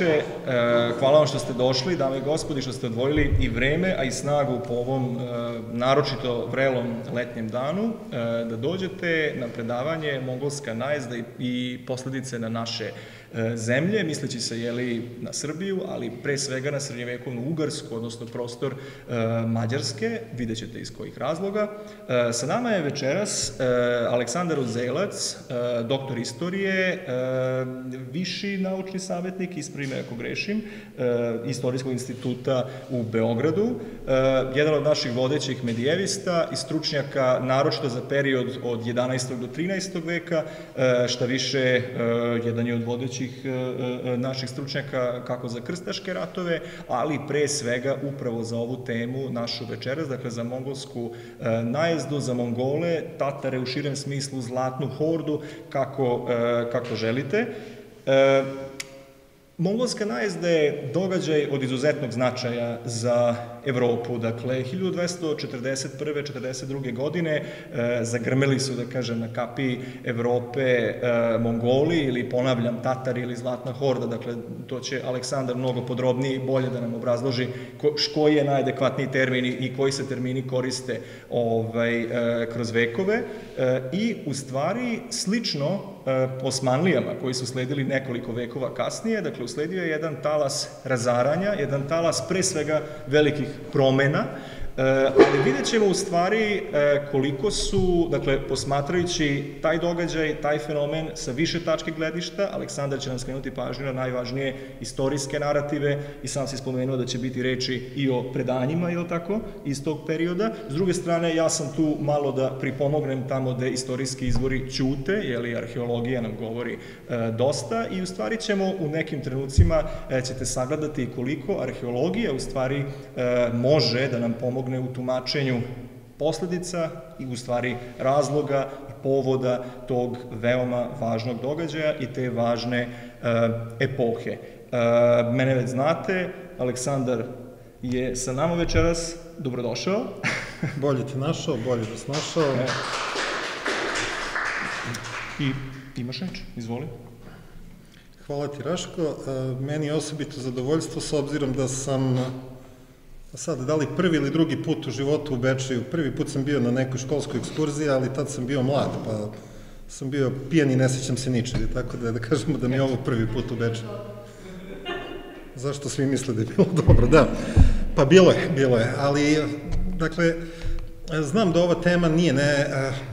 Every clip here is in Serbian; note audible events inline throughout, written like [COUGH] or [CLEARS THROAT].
veče, e, hvala vam što ste došli, dame i gospodi, što ste odvojili i vreme, a i snagu po ovom e, naročito vrelom letnjem danu, e, da dođete na predavanje Mongolska najezda i posledice na naše zemlje, misleći se jeli na Srbiju, ali pre svega na srednjevekovnu Ugarsku, odnosno prostor e, Mađarske, vidjet ćete iz kojih razloga. E, sa nama je večeras Aleksandar Uzelac, doktor istorije, viši naučni savjetnik, ispravime ako grešim, Istorijskog instituta u Beogradu, jedan od naših vodećih medijevista i stručnjaka, naročito za period od 11. do 13. veka, šta više, jedan je od vodećih vodećih e, e, naših stručnjaka kako za krstaške ratove, ali pre svega upravo za ovu temu našu večeras, dakle za mongolsku e, najezdu, za Mongole, Tatare u širem smislu, zlatnu hordu, kako, kako želite. Mongolska najezda je događaj od izuzetnog značaja za Evropu. Dakle, 1241. 42. godine e, zagrmeli su, da kažem, na kapi Evrope e, Mongoli ili, ponavljam, Tatari ili Zlatna Horda. Dakle, to će Aleksandar mnogo podrobnije i bolje da nam obrazloži ko, koji je najadekvatniji termin i koji se termini koriste ovaj, e, kroz vekove. E, I, u stvari, slično Osmanlijama koji su sledili nekoliko vekova kasnije, dakle usledio je jedan talas razaranja, jedan talas pre svega velikih promena, E, ali vidjet ćemo u stvari e, koliko su, dakle, posmatrajući taj događaj, taj fenomen sa više tačke gledišta, Aleksandar će nam skrenuti pažnju na najvažnije istorijske narative i sam se spomenuo da će biti reči i o predanjima, ili tako, iz tog perioda. S druge strane, ja sam tu malo da pripomognem tamo gde istorijski izvori ćute, jeli arheologija nam govori e, dosta i u stvari ćemo u nekim trenucima ćete sagledati koliko arheologija u stvari može da nam pomogne pomogne u tumačenju posledica i u stvari razloga i povoda tog veoma važnog događaja i te važne e, epohe. E, mene već znate, Aleksandar je sa nama večeras, dobrodošao. [LAUGHS] bolje te našao, bolje vas našao. E. I imaš reč, izvoli. Hvala ti Raško, e, meni je osobito zadovoljstvo s obzirom da sam sad, da li prvi ili drugi put u životu u Bečeju, prvi put sam bio na nekoj školskoj ekskurziji, ali tad sam bio mlad, pa sam bio pijan i ne sećam se ničeg, tako da, da kažemo da mi je ovo prvi put u Bečeju. Zašto svi misle da je bilo dobro? Da, pa bilo je, bilo je, ali, dakle, Znam da ova tema nije, ne,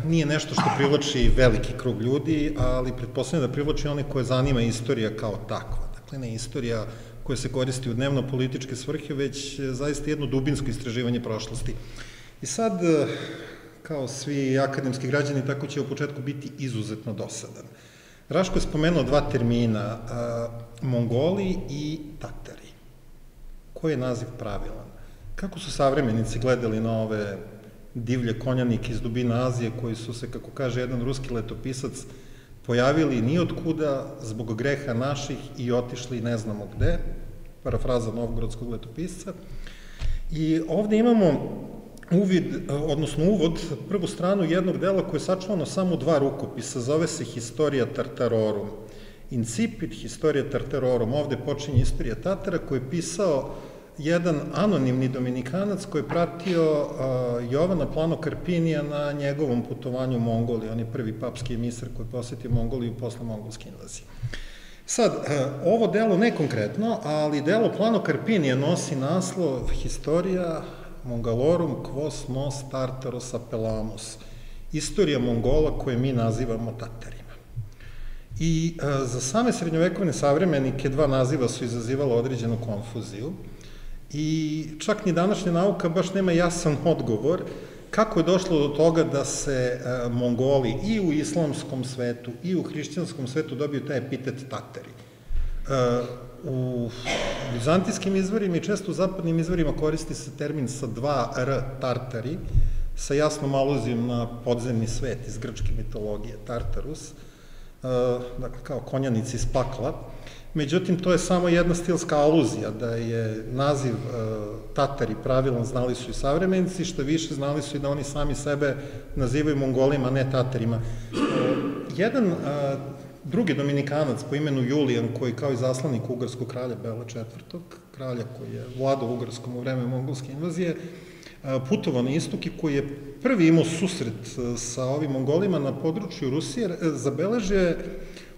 nije nešto što privlači veliki krug ljudi, ali pretpostavljam da privlači one koje zanima istorija kao takva. Dakle, ne istorija koje se koristi u dnevno-političke svrhe, već e, zaista jedno dubinsko istraživanje prošlosti. I sad, e, kao svi akademski građani, tako će u početku biti izuzetno dosadan. Raško je spomenuo dva termina, e, Mongoli i Tatari. Koji je naziv pravilan? Kako su savremenici gledali na ove divlje konjanike iz dubina Azije, koji su se, kako kaže jedan ruski letopisac, pojavili ni od kuda zbog greha naših i otišli ne znamo gde, parafraza novgorodskog letopisca. I ovde imamo uvid, odnosno uvod, prvu stranu jednog dela koje je sačuvano samo dva rukopisa, zove se Historija Tartarorum. Incipit Historija Tartarorum, ovde počinje istorija Tatara koji je pisao jedan anonimni dominikanac koji je pratio uh, Jovana Plano Karpinija na njegovom putovanju u Mongoliji. On je prvi papski emisar koji posetio Mongoliju posle mongolske invazije. Sad, uh, ovo delo ne konkretno, ali delo Plano Karpinija nosi naslov Historija Mongolorum quos nos Tartaros apelamus. Istorija Mongola koje mi nazivamo Tatarima. I uh, za same srednjovekovne savremenike dva naziva su izazivala određenu konfuziju. I čak ni današnja nauka baš nema jasan odgovor kako je došlo do toga da se e, Mongoli i u islamskom svetu i u hrišćanskom svetu dobiju taj epitet Tatari. E, u bizantijskim izvorima i često u zapadnim izvorima koristi se termin sa dva R, Tartari, sa jasnom aluzijom na podzemni svet iz grčke mitologije, Tartarus, dakle kao konjanici iz pakla, Međutim, to je samo jedna stilska aluzija, da je naziv e, Tatari pravilan, znali su i savremenici, što više znali su i da oni sami sebe nazivaju Mongolima, ne Tatarima. E, jedan e, drugi dominikanac po imenu Julijan, koji kao i zaslanik ugarskog kralja Bela IV, kralja koji je vladao Ugarskom u vreme mongolske invazije, putovao na istok i koji je prvi imao susret sa ovim mongolima na području Rusije, zabeležio je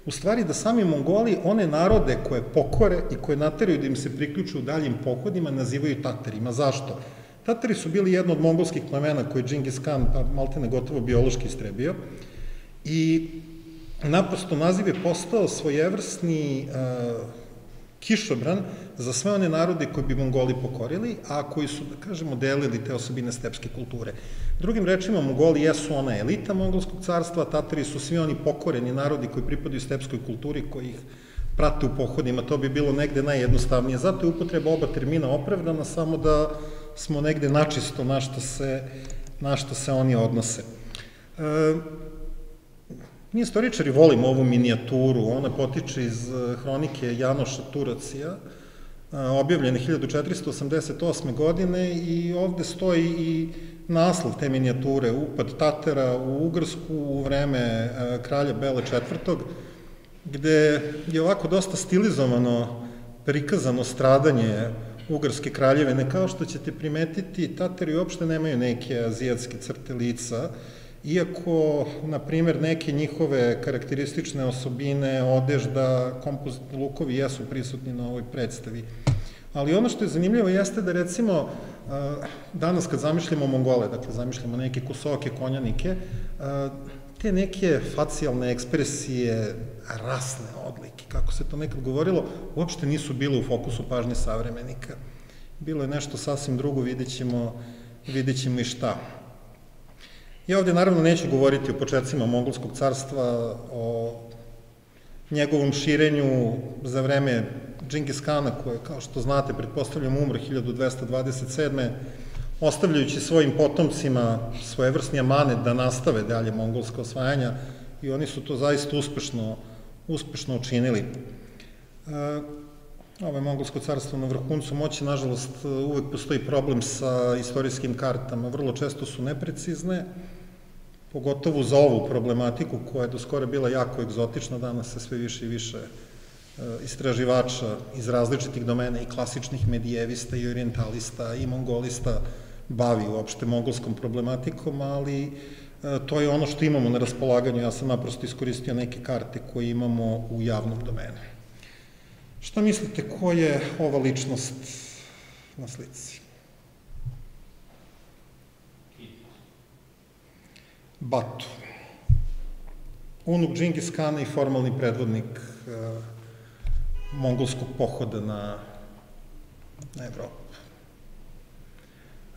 u stvari da sami Mongoli one narode koje pokore i koje nateraju da im se priključu u daljim pohodima nazivaju Tatarima. Zašto? Tatari su bili jedno od mongolskih plemena koje je Džingis Khan pa maltene gotovo biološki istrebio i naprosto naziv je postao svojevrsni uh, kišobran za sve one narode koji bi Mongoli pokorili, a koji su, da kažemo, delili te osobine stepske kulture. Drugim rečima, Mongoli jesu ona elita mongolskog carstva, Tatari su svi oni pokoreni narodi koji pripadaju stepskoj kulturi, koji ih prate u pohodima, to bi bilo negde najjednostavnije. Zato je upotreba oba termina opravdana, samo da smo negde načisto na što se, na što se oni odnose. E, mi istoričari volimo ovu minijaturu, ona potiče iz e, hronike Janoša Turacija, e, objavljene 1488. godine i ovde stoji i naslov te minijature, upad Tatara u Ugrsku u vreme e, kralja Bele IV. gde je ovako dosta stilizovano prikazano stradanje Ugarske kraljevine. Kao što ćete primetiti, Tatari uopšte nemaju neke azijatske crte lica, iako, na primer, neke njihove karakteristične osobine, odežda, kompozitni lukovi jesu prisutni na ovoj predstavi. Ali ono što je zanimljivo jeste da recimo danas kad zamišljamo Mongole, dakle zamišljamo neke kusoke, konjanike, te neke facijalne ekspresije, rasne odlike, kako se to nekad govorilo, uopšte nisu bile u fokusu pažnje savremenika. Bilo je nešto sasvim drugo, vidjet ćemo, vidjet ćemo i šta. Ja ovde naravno neću govoriti o početcima Mongolskog carstva, o njegovom širenju za vreme Džingis Kana, koje, kao što znate, pretpostavljam umro 1227. ostavljajući svojim potomcima svojevrsni amanet da nastave dalje mongolska osvajanja i oni su to zaista uspešno, uspešno učinili. E, ovo je mongolsko carstvo na vrhuncu moći, nažalost, uvek postoji problem sa istorijskim kartama, vrlo često su neprecizne, pogotovo za ovu problematiku koja je do skora bila jako egzotična, danas se sve više i više e, istraživača iz različitih domena i klasičnih medijevista i orientalista i mongolista bavi uopšte mongolskom problematikom, ali e, to je ono što imamo na raspolaganju. Ja sam naprosto iskoristio neke karte koje imamo u javnom domenu. Šta mislite, ko je ova ličnost na slici? Batu. Unuk Džingis Kana i formalni predvodnik uh, mongolskog pohoda na, na Evropu.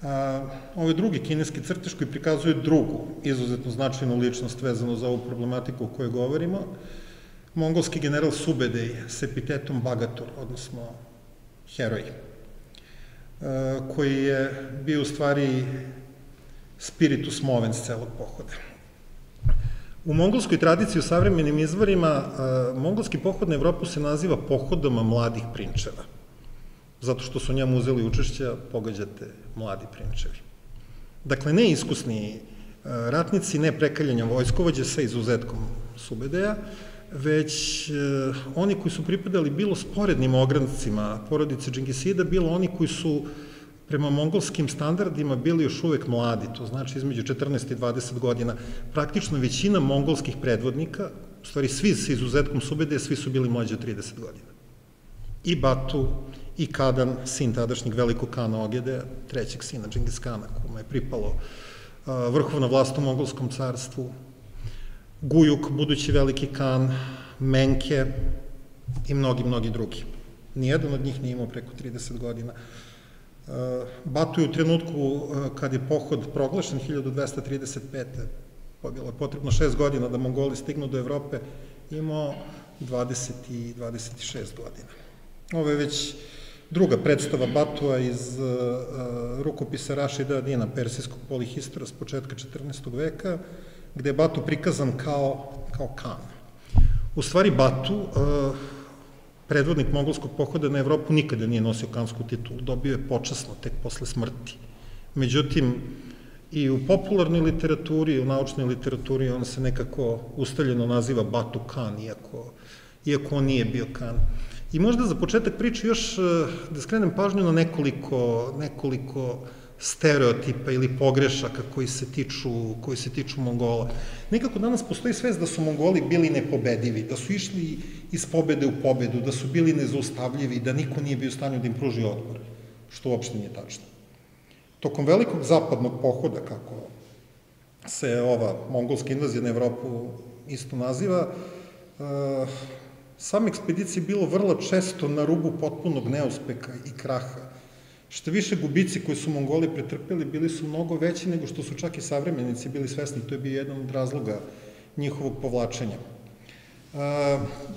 A, ovo je drugi kineski crtež koji prikazuje drugu izuzetno značajnu ličnost vezano za ovu problematiku o kojoj govorimo. Mongolski general Subedej s epitetom Bagator, odnosno heroj, a, koji je bio u stvari spiritus movens celog pohoda. U mongolskoj tradiciji u savremenim izvorima mongolski pohod na Evropu se naziva pohodom mladih prinčeva. Zato što su njemu uzeli učešća, pogađate mladi prinčevi. Dakle, neiskusni ratnici, ne prekaljanja vojskovođe sa izuzetkom Subedeja, već e, oni koji su pripadali bilo sporednim ograncima porodice Džingisida, bilo oni koji su prema mongolskim standardima bili još uvek mladi, to znači između 14 i 20 godina. Praktično većina mongolskih predvodnika, u stvari svi sa izuzetkom Subede, svi su bili mlađi od 30 godina. I Batu, i Kadan, sin tadašnjeg velikog kana Ogede, trećeg sina Džingis Kana, kome je pripalo vrhovna vlast u mongolskom carstvu, Gujuk, budući veliki kan, Menke i mnogi, mnogi drugi. Nijedan od njih nije imao preko 30 godina. Batu je u trenutku kad je pohod proglašen 1235. Bilo je potrebno šest godina da Mongoli stignu do Evrope, imao 20 i 26 godina. Ovo je već druga predstava Batua iz uh, rukopisa Rašida Dina, persijskog polihistora s početka 14. veka, gde je Batu prikazan kao, kao kan. U stvari Batu uh, predvodnik mongolskog pohoda na Evropu nikada nije nosio kansku titulu, dobio je počasno tek posle smrti. Međutim, i u popularnoj literaturi, u naučnoj literaturi on se nekako ustaljeno naziva Batu Khan, iako, iako on nije bio Khan. I možda za početak priče još e, da skrenem pažnju na nekoliko, nekoliko stereotipa ili pogrešaka koji se tiču, koji se tiču Mongola. Nekako danas postoji svest da su Mongoli bili nepobedivi, da su išli iz pobede u pobedu, da su bili nezaustavljivi, da niko nije bio u stanju da im pruži odbor, što uopšte nije tačno. Tokom velikog zapadnog pohoda, kako se ova mongolska invazija na Evropu isto naziva, uh, sam ekspedicija bilo vrlo često na rubu potpunog neuspeha i kraha. Što više gubici koje su Mongoli pretrpeli bili su mnogo veći nego što su čak i savremenici bili svesni, to je bio jedan od razloga njihovog povlačenja.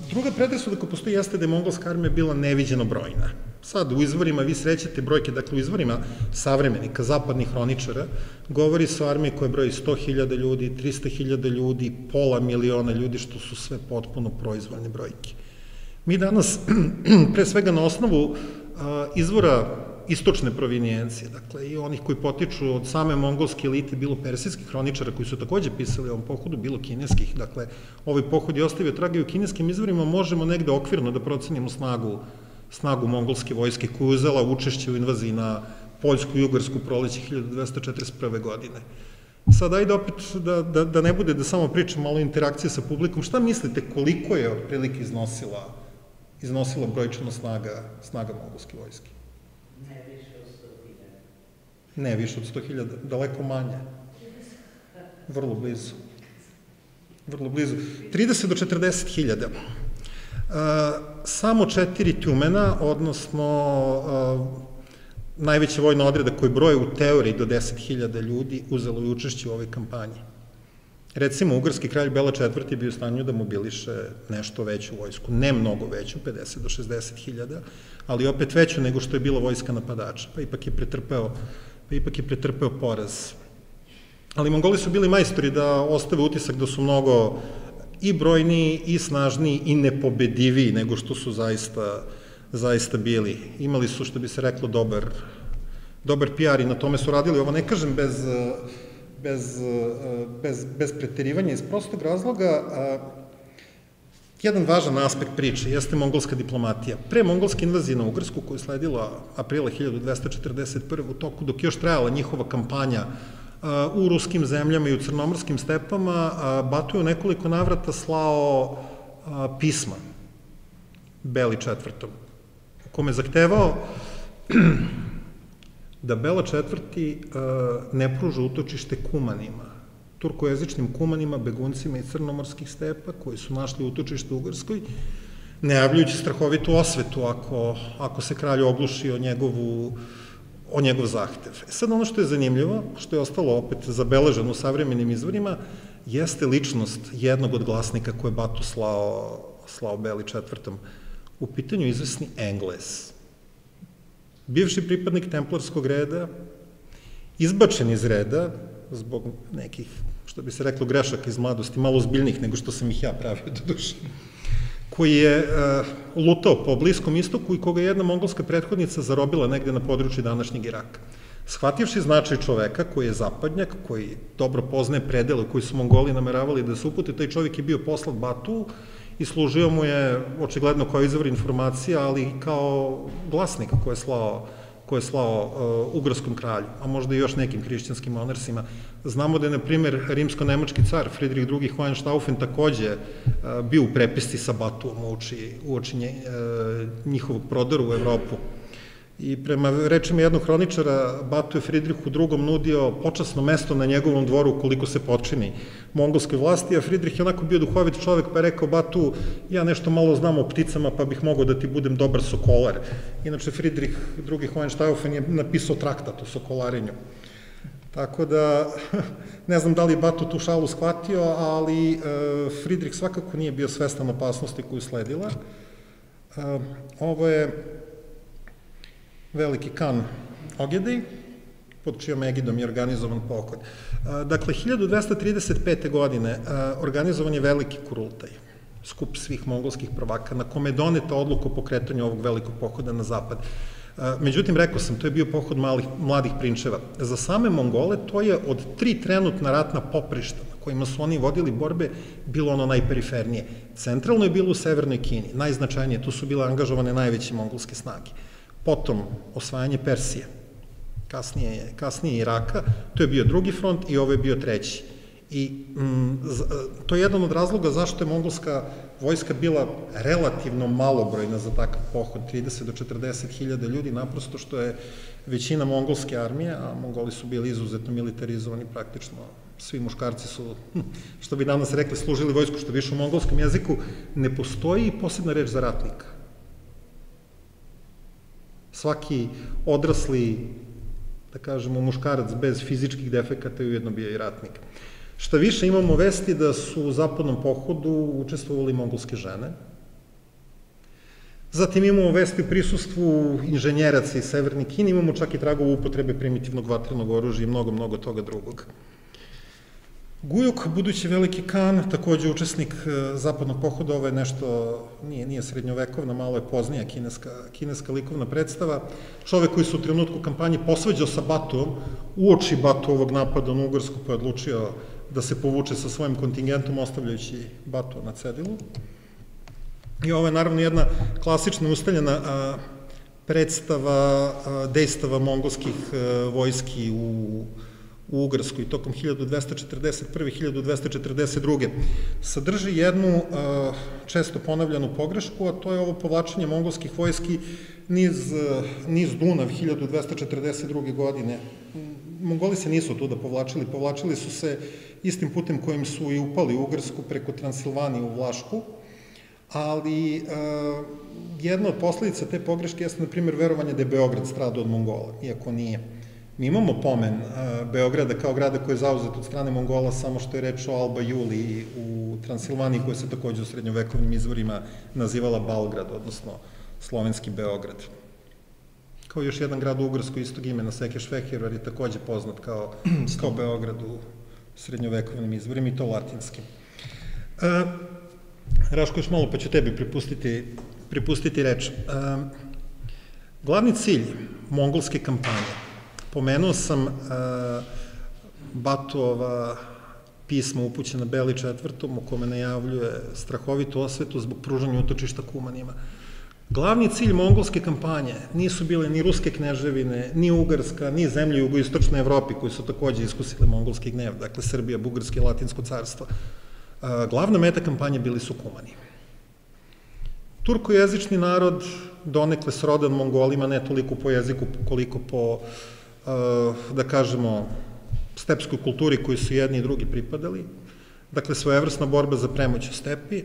Druga predrasuda koja postoji jeste da je mongolska armija bila neviđeno brojna. Sad, u izvorima vi srećete brojke, dakle u izvorima savremenika, zapadnih hroničara, govori se o armiji koja broji 100.000 ljudi, 300.000 ljudi, pola miliona ljudi, što su sve potpuno proizvoljne brojke. Mi danas, [CLEARS THROAT] pre svega na osnovu izvora istočne provinijencije, dakle i onih koji potiču od same mongolske elite, bilo persijskih hroničara koji su takođe pisali o ovom pohodu, bilo kineskih, dakle ovaj pohod je ostavio trage u kineskim izvorima, možemo negde okvirno da procenimo snagu, snagu mongolske vojske koja je uzela učešće u invaziji na Poljsku i Ugarsku proleće 1241. godine. Sad, ajde opet da, da, da ne bude da samo pričam malo interakcije sa publikom, šta mislite koliko je otprilike iznosila, iznosila brojčana snaga, snaga mongolske vojske? Ne, više od 100.000, daleko manje. Vrlo blizu. Vrlo blizu. 30 do 40.000. Uh, samo četiri tjumena, odnosno uh, najveća vojna odreda koji broje u teoriji do 10.000 ljudi uzelo je učešće u ovoj kampanji. Recimo, ugarski kralj Bela IV. bio u stanju da mobiliše nešto veću vojsku, ne mnogo veću, 50 do 60 hiljada, ali opet veću nego što je bila vojska napadača, pa ipak je pretrpeo pa ipak je pretrpeo poraz. Ali Mongoli su bili majstori da ostave utisak da su mnogo i brojniji, i snažniji, i nepobediviji nego što su zaista, zaista bili. Imali su, što bi se reklo, dobar, dobar PR i na tome su radili. Ovo ne kažem bez, bez, bez, bez preterivanja iz prostog razloga, Jedan važan aspekt priče jeste mongolska diplomatija. Pre mongolske invazije na Ugrsku, koja je sledila aprila 1241. u toku dok je još trajala njihova kampanja u ruskim zemljama i u crnomorskim stepama, Batu je u nekoliko navrata slao pisma Beli četvrtom, kome zahtevao [CLEARS THROAT] da Bela četvrti ne pruža utočište kumanima, turkojezičnim kumanima, beguncima iz crnomorskih stepa, koji su našli utočište u Ugrskoj, najavljujući strahovitu osvetu ako, ako se kralj ogluši o njegovu o njegov zahtev. E sad ono što je zanimljivo, što je ostalo opet zabeleženo u savremenim izvorima, jeste ličnost jednog od glasnika koje je Batu slao, slao Beli četvrtom. U pitanju izvesni Engles. Bivši pripadnik templarskog reda, izbačen iz reda zbog nekih što bi se reklo, grešaka iz mladosti, malo zbiljnih nego što sam ih ja pravio do duše, koji je uh, lutao po Bliskom istoku i koga je jedna mongolska prethodnica zarobila negde na području današnjeg Iraka. Shvativši značaj čoveka koji je zapadnjak, koji dobro poznaje predele koji su Mongoli nameravali da se upute, taj čovjek je bio poslat Batu i služio mu je očigledno kao izvor informacija, ali i kao glasnik koji je slao koje je slao uh, kralju, a možda i još nekim hrišćanskim monarsima. Znamo da je, na primjer, rimsko-nemački car Friedrich II. Hohenstaufen takođe uh, bio u prepisti sa Batuom uoči, uoči uh, njihovog prodoru u Evropu. I prema rečima jednog hroničara, Batu je Fridrihu II. nudio počasno mesto na njegovom dvoru ukoliko se počini mongolskoj vlasti, a Fridrih je onako bio duhovit čovek pa je rekao Batu, ja nešto malo znam o pticama pa bih mogao da ti budem dobar sokolar. Inače, Fridrih II. Hohenstaufen je napisao traktat o sokolarenju. Tako da, [LAUGHS] ne znam da li je Batu tu šalu shvatio, ali e, Fridrih svakako nije bio svestan opasnosti koju sledila. E, ovo je veliki kan Ogedej, pod čijom egidom je organizovan pohod. Dakle, 1235. godine organizovan je veliki kurultaj, skup svih mongolskih prvaka, na kome je doneta odluka o pokretanju ovog velikog pohoda na zapad. Međutim, rekao sam, to je bio pohod malih, mladih prinčeva. Za same Mongole to je od tri trenutna ratna poprišta na kojima su oni vodili borbe bilo ono najperifernije. Centralno je bilo u Severnoj Kini, najznačajnije, tu su bile angažovane najveće mongolske snage. Potom osvajanje Persije, kasnije, kasnije Iraka, to je bio drugi front i ovo je bio treći. I mm, to je jedan od razloga zašto je mongolska vojska bila relativno malobrojna za takav pohod, 30 do 40 hiljada ljudi, naprosto što je većina mongolske armije, a mongoli su bili izuzetno militarizovani, praktično svi muškarci su, [LAUGHS] što bi danas rekli, služili vojsku, što više u mongolskom jeziku, ne postoji posebna reč za ratnika. Svaki odrasli, da kažemo, muškarac bez fizičkih defekata je ujedno bio i ratnik. Šta više, imamo vesti da su u zapadnom pohodu učestvovali mongolske žene. Zatim imamo vesti u prisustvu inženjeraca iz Severne Kine, imamo čak i tragovu upotrebe primitivnog vatrenog oružja i mnogo, mnogo toga drugog. Gujuk, budući veliki kan, takođe učesnik e, zapadnog pohoda, ovo je nešto, nije, nije srednjovekovna, malo je poznija kineska, kineska likovna predstava. Čovek koji se u trenutku kampanje posveđao sa Batuom, uoči Batu ovog napada na Ugarsku, pa je odlučio da se povuče sa svojim kontingentom, ostavljajući Batu na cedilu. I ovo je naravno jedna klasična ustaljena predstava dejstava mongolskih vojski u u Ugrskoj tokom 1241-1242. Sadrži jednu često ponavljanu pogrešku, a to je ovo povlačenje mongolskih vojski niz, niz Dunav 1242. godine. Mongoli se nisu tu da povlačili, povlačili su se istim putem kojim su i upali u Ugrsku preko Transilvanije u Vlašku, ali uh, jedna od posledica te pogreške jeste, na primjer, verovanje da je Beograd stradao od Mongola, iako nije. Mi imamo pomen uh, Beograda kao grada koji je zauzet od strane Mongola, samo što je reč o Alba Juli u Transilvaniji, koja se takođe u srednjovekovnim izvorima nazivala Balgrad, odnosno slovenski Beograd. Kao još jedan grad u Ugrskoj istog imena, Seke Šveherar, je takođe poznat kao, kao Beograd u srednjovekovnim izvorima i to latinskim. E, Raško, još malo pa ću tebi pripustiti, reč. E, glavni cilj mongolske kampanje, pomenuo sam e, Batuova pismo upućena Beli četvrtom u kome najavljuje strahovitu osvetu zbog pružanja utočišta kumanima. Glavni cilj mongolske kampanje nisu bile ni ruske kneževine, ni Ugarska, ni zemlje jugoistočne Evropi koji su takođe iskusile mongolski gnev, dakle Srbija, Bugarske i Latinsko carstvo. Glavna meta kampanje bili su kumani. Turkojezični narod, donekle srodan mongolima, ne toliko po jeziku koliko po, da kažemo, stepskoj kulturi koji su jedni i drugi pripadali. Dakle, svojevrsna borba za premoć u stepi,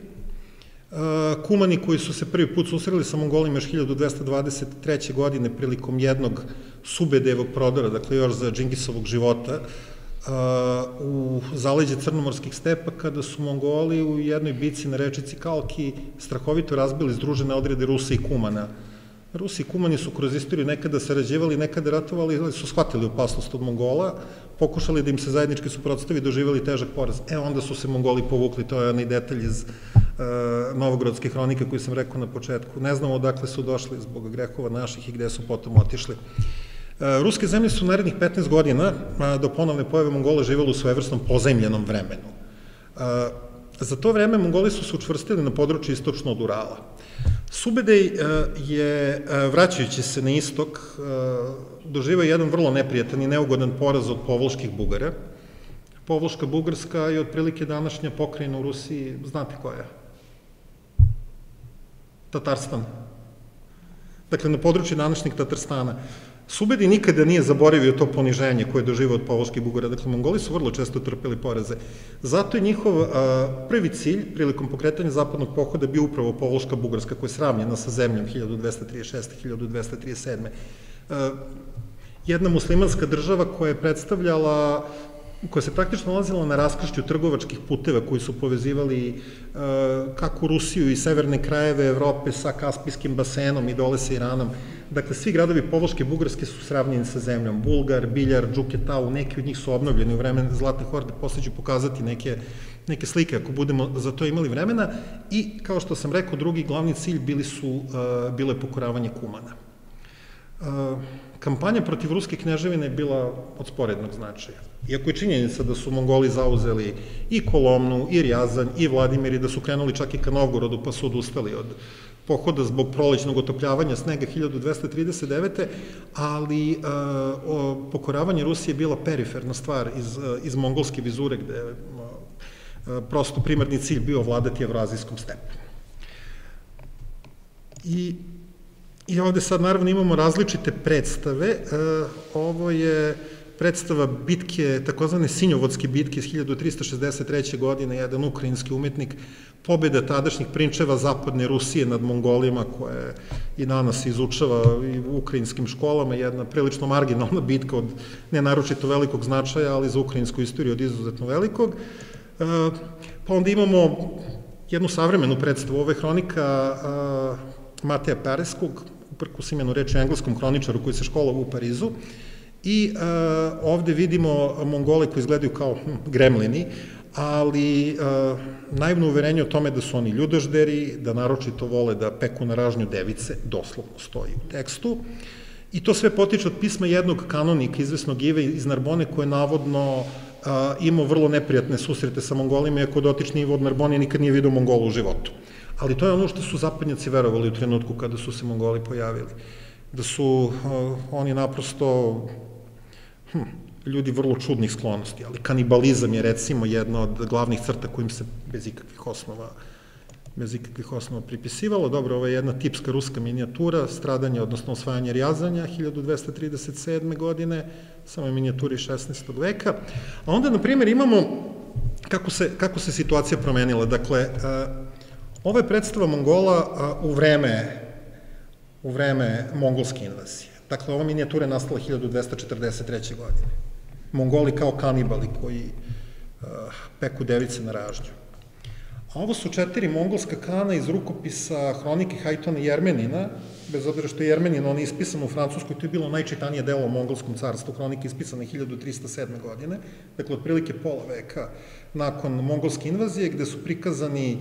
Kumani koji su se prvi put susreli sa Mongolima još 1223. godine prilikom jednog Subedevog prodora, dakle još za Džingisovog života, u zaleđe crnomorskih stepa kada su Mongoli u jednoj bici na rečici Kalki strahovito razbili združene odrede Rusa i Kumana. Rusi i Kumani su kroz istoriju nekada sarađevali, nekada ratovali, ali su shvatili opasnost od Mongola, pokušali da im se zajednički suprotstavi, doživjeli težak poraz. E, onda su se Mongoli povukli, to je onaj detalj iz E, Novogrodske hronike koji sam rekao na početku. Ne znamo odakle su došli zbog grehova naših i gde su potom otišli. E, ruske zemlje su narednih 15 godina do ponovne pojave Mongola živjeli u svojevrsnom pozemljenom vremenu. E, za to vreme Mongoli su se učvrstili na području istočno od Urala. Subedej je, vraćajući se na istok, doživao jedan vrlo neprijatan i neugodan poraz od povolških bugara. Povolška bugarska je otprilike današnja pokrajina u Rusiji, znate koja je? Tatarstan. Dakle, na području današnjeg Tatarstana. Subedi nikada nije zaboravio to poniženje koje je doživao od Pavoških Bugara. Dakle, Mongoli su vrlo često trpeli poraze. Zato je njihov a, prvi cilj prilikom pokretanja zapadnog pohoda bio upravo Pavoška Bugarska koja je sravnjena sa zemljom 1236. 1237. A, jedna muslimanska država koja je predstavljala koja se praktično nalazila na raskršću trgovačkih puteva koji su povezivali uh, kako Rusiju i severne krajeve Evrope sa Kaspijskim basenom i dole sa Iranom. Dakle, svi gradovi Povoške Bugarske su sravnjeni sa zemljom. Bulgar, Biljar, Džuketau, neki od njih su obnovljeni u vremenu Zlatne horde, posle ću pokazati neke, neke slike ako budemo za to imali vremena. I, kao što sam rekao, drugi glavni cilj bili su, uh, bilo je pokoravanje Kumana. kampanja protiv ruske kneževine je bila od sporednog značaja. Iako je činjenica da su Mongoli zauzeli i Kolomnu, i Rjazanj, i Vladimir, i da su krenuli čak i ka Novgorodu, pa su odustali od pohoda zbog prolećnog otopljavanja snega 1239. ali uh, o, pokoravanje Rusije je bila periferna stvar iz, uh, iz mongolske vizure, gde je uh, prosto primarni cilj bio vladati Evrazijskom stepu. I I ovde sad naravno imamo različite predstave. Ovo je predstava bitke, takozvane Sinjovodske bitke iz 1363. godine, jedan ukrajinski umetnik, pobeda tadašnjih prinčeva zapadne Rusije nad Mongolijama, koja je i danas izučava i u ukrajinskim školama, jedna prilično marginalna bitka od nenaročito velikog značaja, ali za ukrajinsku istoriju od izuzetno velikog. E, pa onda imamo jednu savremenu predstavu, ove hronika Mateja Pereskog, uprkos imenu reči engleskom hroničaru koji se školovao u Parizu, i uh, ovde vidimo Mongole koji izgledaju kao hm, gremlini, ali uh, naivno uverenje o tome da su oni ljudožderi, da naročito vole da peku na ražnju device, doslovno stoji u tekstu. I to sve potiče od pisma jednog kanonika, izvesnog Ive iz Narbone, koje navodno uh, imao vrlo neprijatne susrete sa Mongolima, iako dotični Ivo od Narbone nikad nije vidio Mongola u životu. Ali to je ono što su zapadnjaci verovali u trenutku kada su se Mongoli pojavili. Da su oni naprosto hm, ljudi vrlo čudnih sklonosti, ali kanibalizam je recimo jedna od glavnih crta kojim se bez ikakvih osnova bez ikakvih osnova pripisivalo. Dobro, ovo je jedna tipska ruska minijatura, stradanje, odnosno osvajanje Rjazanja 1237. godine, samo minijaturi 16. veka. A onda, na primjer, imamo kako se, kako se situacija promenila. Dakle, Ovo je predstava Mongola u vreme, u vreme mongolske invazije. Dakle, ova minijatura je nastala 1243. godine. Mongoli kao kanibali koji uh, peku device na ražnju. A ovo su četiri mongolska kana iz rukopisa hronike Hajtona Jermenina, bez obzira što je Jermenin, on je ispisan u Francuskoj, to je bilo najčitanije delo o mongolskom carstvu, hronike ispisane 1307. godine, dakle, otprilike pola veka nakon mongolske invazije, gde su prikazani e,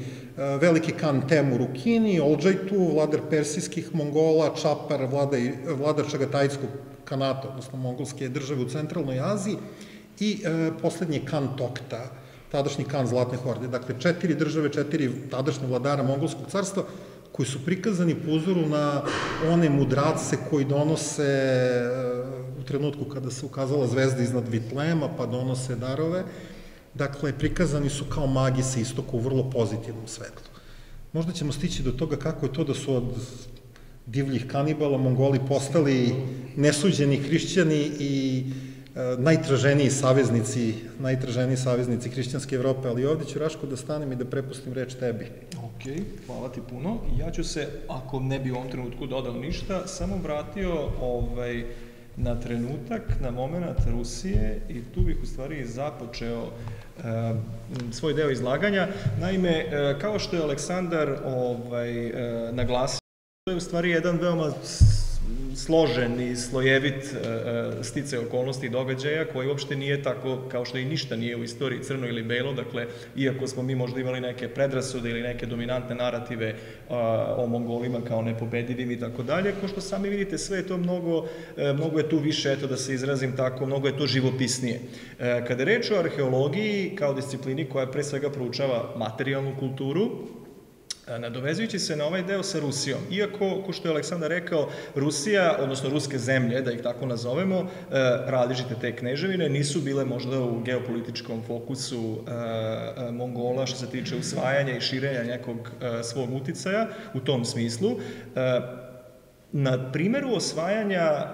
veliki kan Temur u Kini, Olđajtu, vladar persijskih Mongola, Čapar, vladar, vladar Čagatajskog kanata, odnosno mongolske države u centralnoj Aziji, i e, poslednji kan Tokta, tadašnji kan Zlatne horde. Dakle, četiri države, četiri tadašnje vladara mongolskog carstva, koji su prikazani po uzoru na one mudrace koji donose e, u trenutku kada se ukazala zvezda iznad Vitlema, pa donose darove, Dakle, prikazani su kao magi sa istoka u vrlo pozitivnom svetlu. Možda ćemo stići do toga kako je to da su od divljih kanibala Mongoli postali nesuđeni hrišćani i najtraženiji saveznici, najtraženiji saveznici hrišćanske Evrope, ali ovde ću Raško da stanem i da prepustim reč tebi. Ok, hvala ti puno. Ja ću se, ako ne bi u ovom trenutku dodao ništa, samo vratio ovaj, na trenutak, na moment Rusije i tu bih u stvari započeo Eh, svoj deo izlaganja. Naime, eh, kao što je Aleksandar ovaj, eh, naglasio, to je u stvari jedan veoma složen i slojevit e, e, stice okolnosti i događaja koji uopšte nije tako kao što i ništa nije u istoriji crno ili belo, dakle, iako smo mi možda imali neke predrasude ili neke dominantne narative o Mongolima kao nepobedivim i tako dalje, ko što sami vidite, sve je to mnogo, e, mnogo je tu više, eto da se izrazim tako, mnogo je to živopisnije. Kada je reč o arheologiji kao disciplini koja pre svega proučava materijalnu kulturu, Nadovezujući se na ovaj deo sa Rusijom, iako, ko što je Aleksandar rekao, Rusija, odnosno ruske zemlje, da ih tako nazovemo, e, različite te kneževine, nisu bile možda u geopolitičkom fokusu e, e, Mongola što se tiče usvajanja i širenja nekog svog uticaja u tom smislu. Na primeru osvajanja e,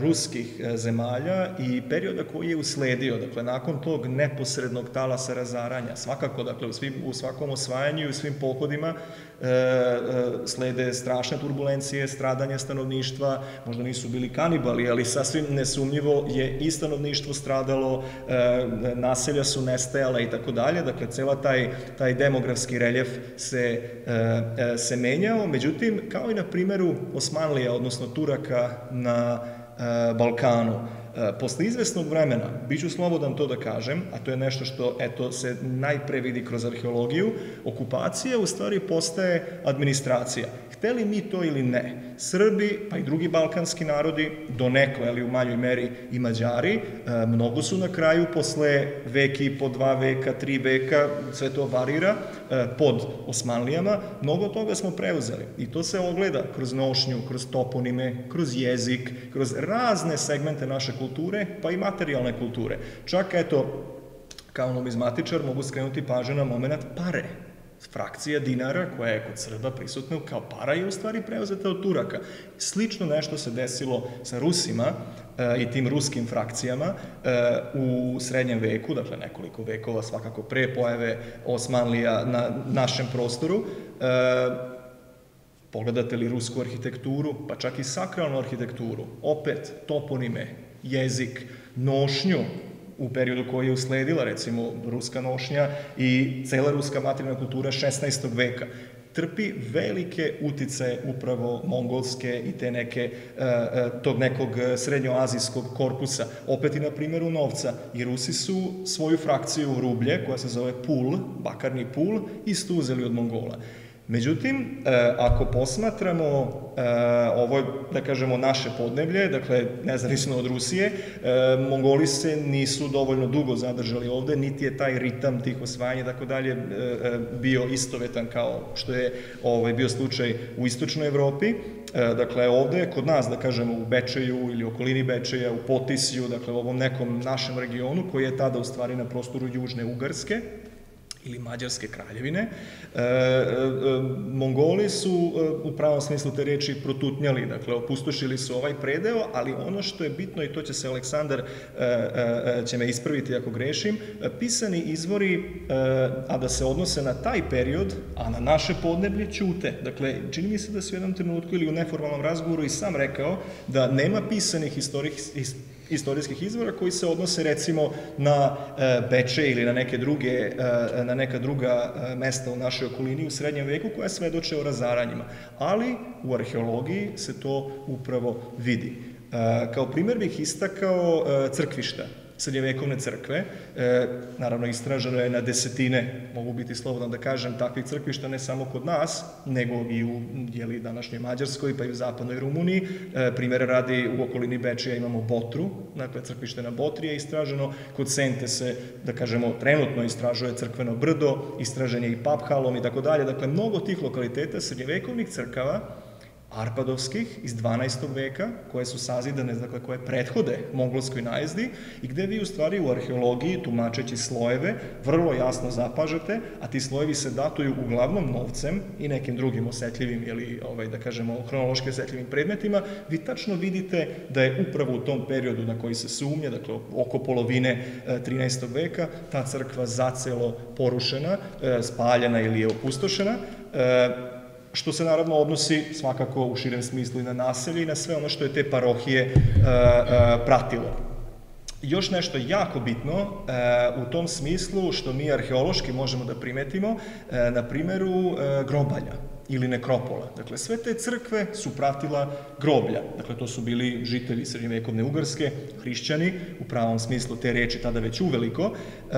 ruskih e, zemalja i perioda koji je usledio, dakle, nakon tog neposrednog talasa razaranja, svakako, dakle, u, svim, u svakom osvajanju i u svim pohodima E, e, slede strašne turbulencije, stradanje stanovništva, možda nisu bili kanibali, ali sasvim nesumnjivo je i stanovništvo stradalo, e, naselja su nestajala i tako dalje, dakle cela taj, taj demografski reljef se, se menjao, međutim, kao i na primeru Osmanlija, odnosno Turaka na Balkanu, Posle izvesnog vremena, bit ću slobodan to da kažem, a to je nešto što eto, se najpre vidi kroz arheologiju, okupacija u stvari postaje administracija. Hteli mi to ili ne, Srbi, pa i drugi balkanski narodi, do neko, ali u manjoj meri i Mađari, e, mnogo su na kraju posle veki po dva veka, tri veka, sve to varira, e, pod Osmanlijama, mnogo toga smo preuzeli. I to se ogleda kroz nošnju, kroz toponime, kroz jezik, kroz razne segmente naše kulture, pa i materijalne kulture. Čak, eto, kao numizmatičar mogu skrenuti pažnju na moment pare frakcija dinara koja je kod Srba prisutna kao para je u stvari preuzeta od Turaka. Slično nešto se desilo sa Rusima e, i tim ruskim frakcijama e, u srednjem veku, dakle nekoliko vekova svakako pre pojave Osmanlija na našem prostoru. E, pogledate li rusku arhitekturu, pa čak i sakralnu arhitekturu, opet toponime, jezik, nošnju, u periodu koji je usledila, recimo, ruska nošnja i cela ruska materijalna kultura 16. veka trpi velike utice upravo mongolske i te neke, e, e, tog nekog srednjoazijskog korpusa. Opet i na primjeru novca. I Rusi su svoju frakciju rublje, koja se zove pul, bakarni pul, isto uzeli od Mongola. Međutim, e, ako posmatramo e, ovo, da kažemo, naše podneblje, dakle, nezavisno od Rusije, e, Mongoli se nisu dovoljno dugo zadržali ovde, niti je taj ritam tih osvajanja i tako dalje bio istovetan kao što je ovaj, bio slučaj u istočnoj Evropi. Dakle, ovde kod nas, da kažemo, u Bečeju ili okolini Bečeja, u Potisiju, dakle, u ovom nekom našem regionu, koji je tada u stvari na prostoru Južne Ugarske, ili Mađarske kraljevine. E, e, e, Mongoli su e, u pravom smislu te reči protutnjali, dakle opustošili su ovaj predeo, ali ono što je bitno i to će se Aleksandar e, e, će me ispraviti ako grešim, pisani izvori, a da se odnose na taj period, a na naše podneblje ćute. Dakle, čini mi se da se u jednom trenutku ili u neformalnom razgovoru i sam rekao da nema pisanih istorih, istorijskih izvora koji se odnose recimo na e, Beče ili na neke druge e, na neka druga e, mesta u našoj okolini u srednjem veku koja svedoče o razaranjima. Ali u arheologiji se to upravo vidi. Kao primer bih istakao crkvišta srednjevekovne crkve. E, naravno, istraženo je na desetine, mogu biti slobodno da kažem, takvih crkvišta ne samo kod nas, nego i u jeli, današnjoj Mađarskoj, pa i u zapadnoj Rumuniji. E, primere radi u okolini Bečija imamo Botru, dakle crkvište na Botri je istraženo, kod Sente se, da kažemo, trenutno istražuje crkveno brdo, istražen je i Paphalom i tako dalje. Dakle, mnogo tih lokaliteta srednjevekovnih crkava Arpadovskih iz 12. veka, koje su sazidane, dakle, koje prethode mongolskoj najezdi i gde vi u stvari u arheologiji, tumačeći slojeve, vrlo jasno zapažete, a ti slojevi se datuju uglavnom novcem i nekim drugim osetljivim ili, ovaj, da kažemo, hronološki osetljivim predmetima, vi tačno vidite da je upravo u tom periodu na koji se sumnje, dakle, oko polovine 13. E, veka, ta crkva zacelo porušena, e, spaljena ili je opustošena, e, što se naravno odnosi svakako u širem smislu i na naselje i na sve ono što je te parohije uh, uh, pratilo. Još nešto jako bitno uh, u tom smislu što mi arheološki možemo da primetimo na primeru grobalja ili nekropola. Dakle, sve te crkve su pratila groblja. Dakle, to su bili žitelji srednjevekovne Ugarske, hrišćani, u pravom smislu te reči tada već uveliko, e,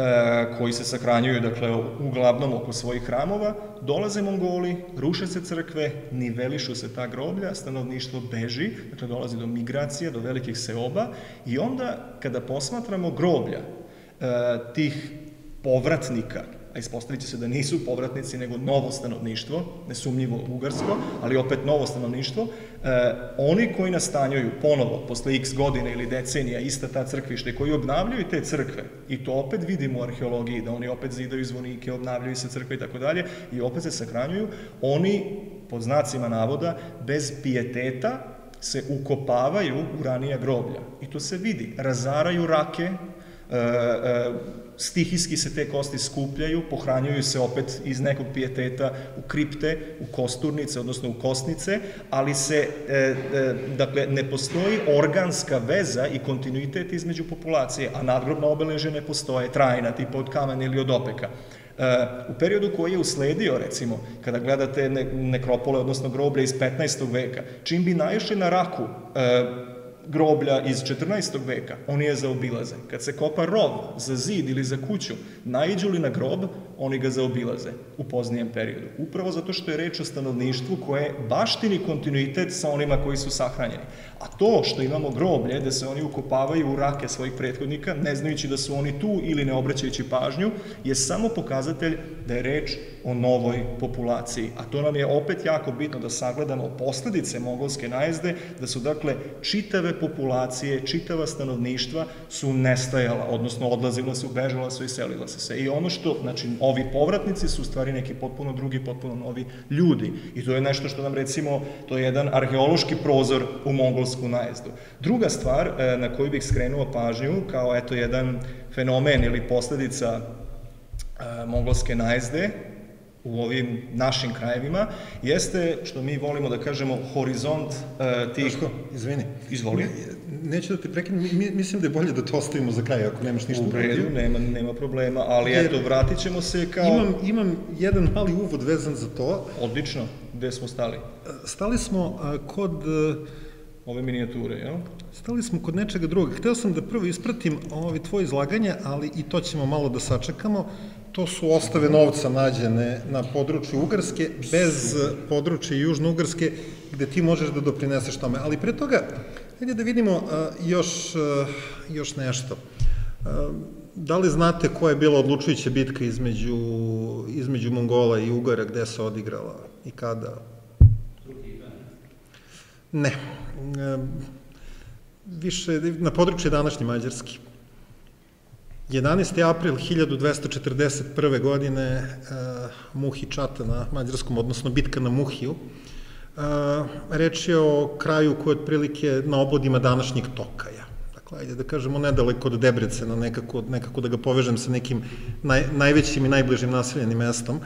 koji se sahranjuju, dakle, uglavnom oko svojih hramova. Dolaze Mongoli, ruše se crkve, nivelišu se ta groblja, stanovništvo beži, dakle, dolazi do migracija, do velikih seoba i onda, kada posmatramo groblja e, tih povratnika, a ispostavit će se da nisu povratnici, nego novo stanovništvo, nesumnjivo ugarsko, ali opet novo stanovništvo, e, oni koji nastanjuju ponovo, posle x godina ili decenija, ista ta crkvišta koji obnavljaju te crkve, i to opet vidimo u arheologiji, da oni opet zidaju zvonike, obnavljaju se crkve i tako dalje, i opet se sahranjuju, oni, pod znacima navoda, bez pijeteta, se ukopavaju u ranija groblja. I to se vidi. Razaraju rake, stihijski se te kosti skupljaju, pohranjuju se opet iz nekog pijeteta u kripte, u kosturnice, odnosno u kosnice, ali se, e, e, dakle, ne postoji organska veza i kontinuitet između populacije, a nadgrobna obeleže ne postoje trajna, tipa od kamena ili od opeka. E, u periodu koji je usledio, recimo, kada gledate ne, nekropole, odnosno groblje iz 15. veka, čim bi naišli na raku, e, groblja iz 14. veka, oni je zaobilaze. Kad se kopa rov za zid ili za kuću, naiđu li na grob, oni ga zaobilaze u poznijem periodu. Upravo zato što je reč o stanovništvu koje baštini kontinuitet sa onima koji su sahranjeni. A to što imamo groblje, da se oni ukopavaju u rake svojih prethodnika, ne znajući da su oni tu ili ne obraćajući pažnju, je samo pokazatelj da je reč o novoj populaciji. A to nam je opet jako bitno da sagledamo posledice mogolske najezde, da su dakle čitave populacije, čitava stanovništva su nestajala, odnosno odlazila su, bežala su i selila se se. I ono što, znači, ovi povratnici su u stvari neki potpuno drugi, potpuno novi ljudi. I to je nešto što nam recimo, to je jedan arheološki prozor u mongolsku najezdu. Druga stvar e, na koju bih skrenuo pažnju, kao eto jedan fenomen ili posledica e, mongolske najezde, u ovim našim krajevima, jeste, što mi volimo da kažemo, horizont uh, tih... Daško, izvini. Izvoli. Neću da te prekinem, mi, mislim da je bolje da to ostavimo za kraj, ako nemaš ništa. U redu, nema, nema problema, ali Jer, eto, vratit ćemo se kao... Imam, imam jedan mali uvod vezan za to. Odlično, gde smo stali? Stali smo a, kod... Ove minijature, jel? Stali smo kod nečega drugog. Hteo sam da prvo ispratim ovi tvoje izlaganje, ali i to ćemo malo da sačekamo to su ostave novca nađene na području Ugarske, bez područja Južno-Ugarske, gde ti možeš da doprineseš tome. Ali pre toga, hajde da vidimo još, još nešto. Da li znate koja je bila odlučujuća bitka između, između Mongola i Ugara, gde se odigrala i kada? Ne. Više, na području današnje Mađarske. 11. april 1241. godine uh, Muhi Čata na mađarskom, odnosno bitka na Muhiju. Uh, reč je o kraju koji je otprilike na obodima današnjeg Tokaja. Dakle, ajde da kažemo nedaleko od Debrecena, nekako, nekako da ga povežem sa nekim naj, najvećim i najbližim naseljenim mestom.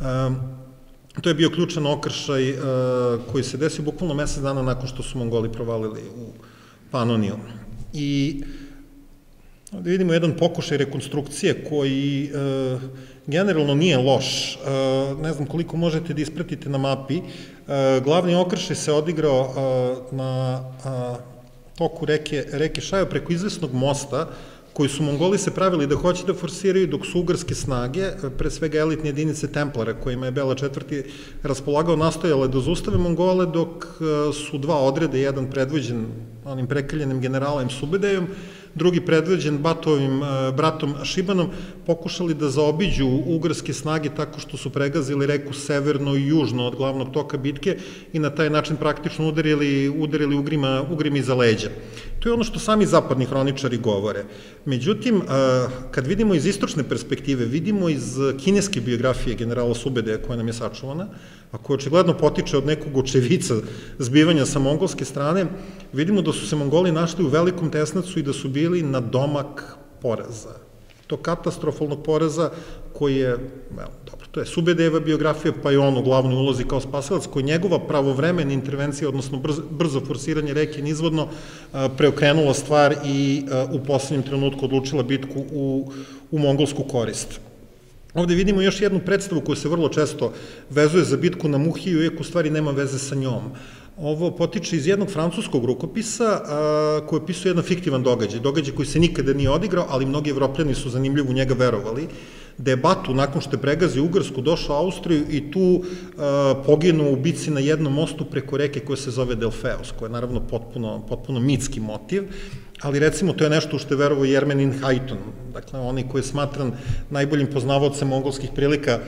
Uh, to je bio ključan okršaj uh, koji se desio bukvalno mesec dana nakon što su Mongoli provalili u Panoniju. I Da vidimo jedan pokušaj rekonstrukcije koji e, generalno nije loš. E, ne znam koliko možete da ispratite na mapi. E, glavni okršaj se odigrao e, na a, toku reke, reke Šajo preko izvesnog mosta koji su Mongoli se pravili da hoće da forsiraju dok su ugarske snage, pre svega elitne jedinice Templara kojima je Bela četvrti raspolagao, nastojale da zustave Mongole dok e, su dva odrede, jedan predvođen onim prekaljenim generalem Subedejom, drugi predvođen Batovim e, bratom Šibanom, pokušali da zaobiđu ugarske snage tako što su pregazili reku severno i južno od glavnog toka bitke i na taj način praktično udarili, udarili ugrima, ugrima iza leđa. To je ono što sami zapadni hroničari govore. Međutim, kad vidimo iz istočne perspektive, vidimo iz kineske biografije generala Subede koja nam je sačuvana, a koja očigledno potiče od nekog očevica zbivanja sa mongolske strane, vidimo da su se Mongoli našli u velikom tesnacu i da su bili na domak poraza. To katastrofalnog poraza koji je, well, dobro, to je Subedeva biografija, pa i on u glavnoj ulozi kao spasilac, koji njegova pravovremena intervencija, odnosno brzo, brzo forsiranje reke nizvodno, preokrenula stvar i u poslednjem trenutku odlučila bitku u, u mongolsku korist. Ovde vidimo još jednu predstavu koja se vrlo često vezuje za bitku na Muhiju, iako u stvari nema veze sa njom. Ovo potiče iz jednog francuskog rukopisa a, koji opisuje jedan fiktivan događaj, događaj koji se nikada nije odigrao, ali mnogi evropljani su zanimljivo u njega verovali, da je Batu, nakon što je pregazio Ugarsku, došao u Austriju i tu a, poginuo u bici na jednom mostu preko reke koja se zove Delfeus, koja je naravno potpuno, potpuno mitski motiv, ali recimo to je nešto što je verovo Jermenin Hayton, dakle oni koji je smatran najboljim poznavodcem mongolskih prilika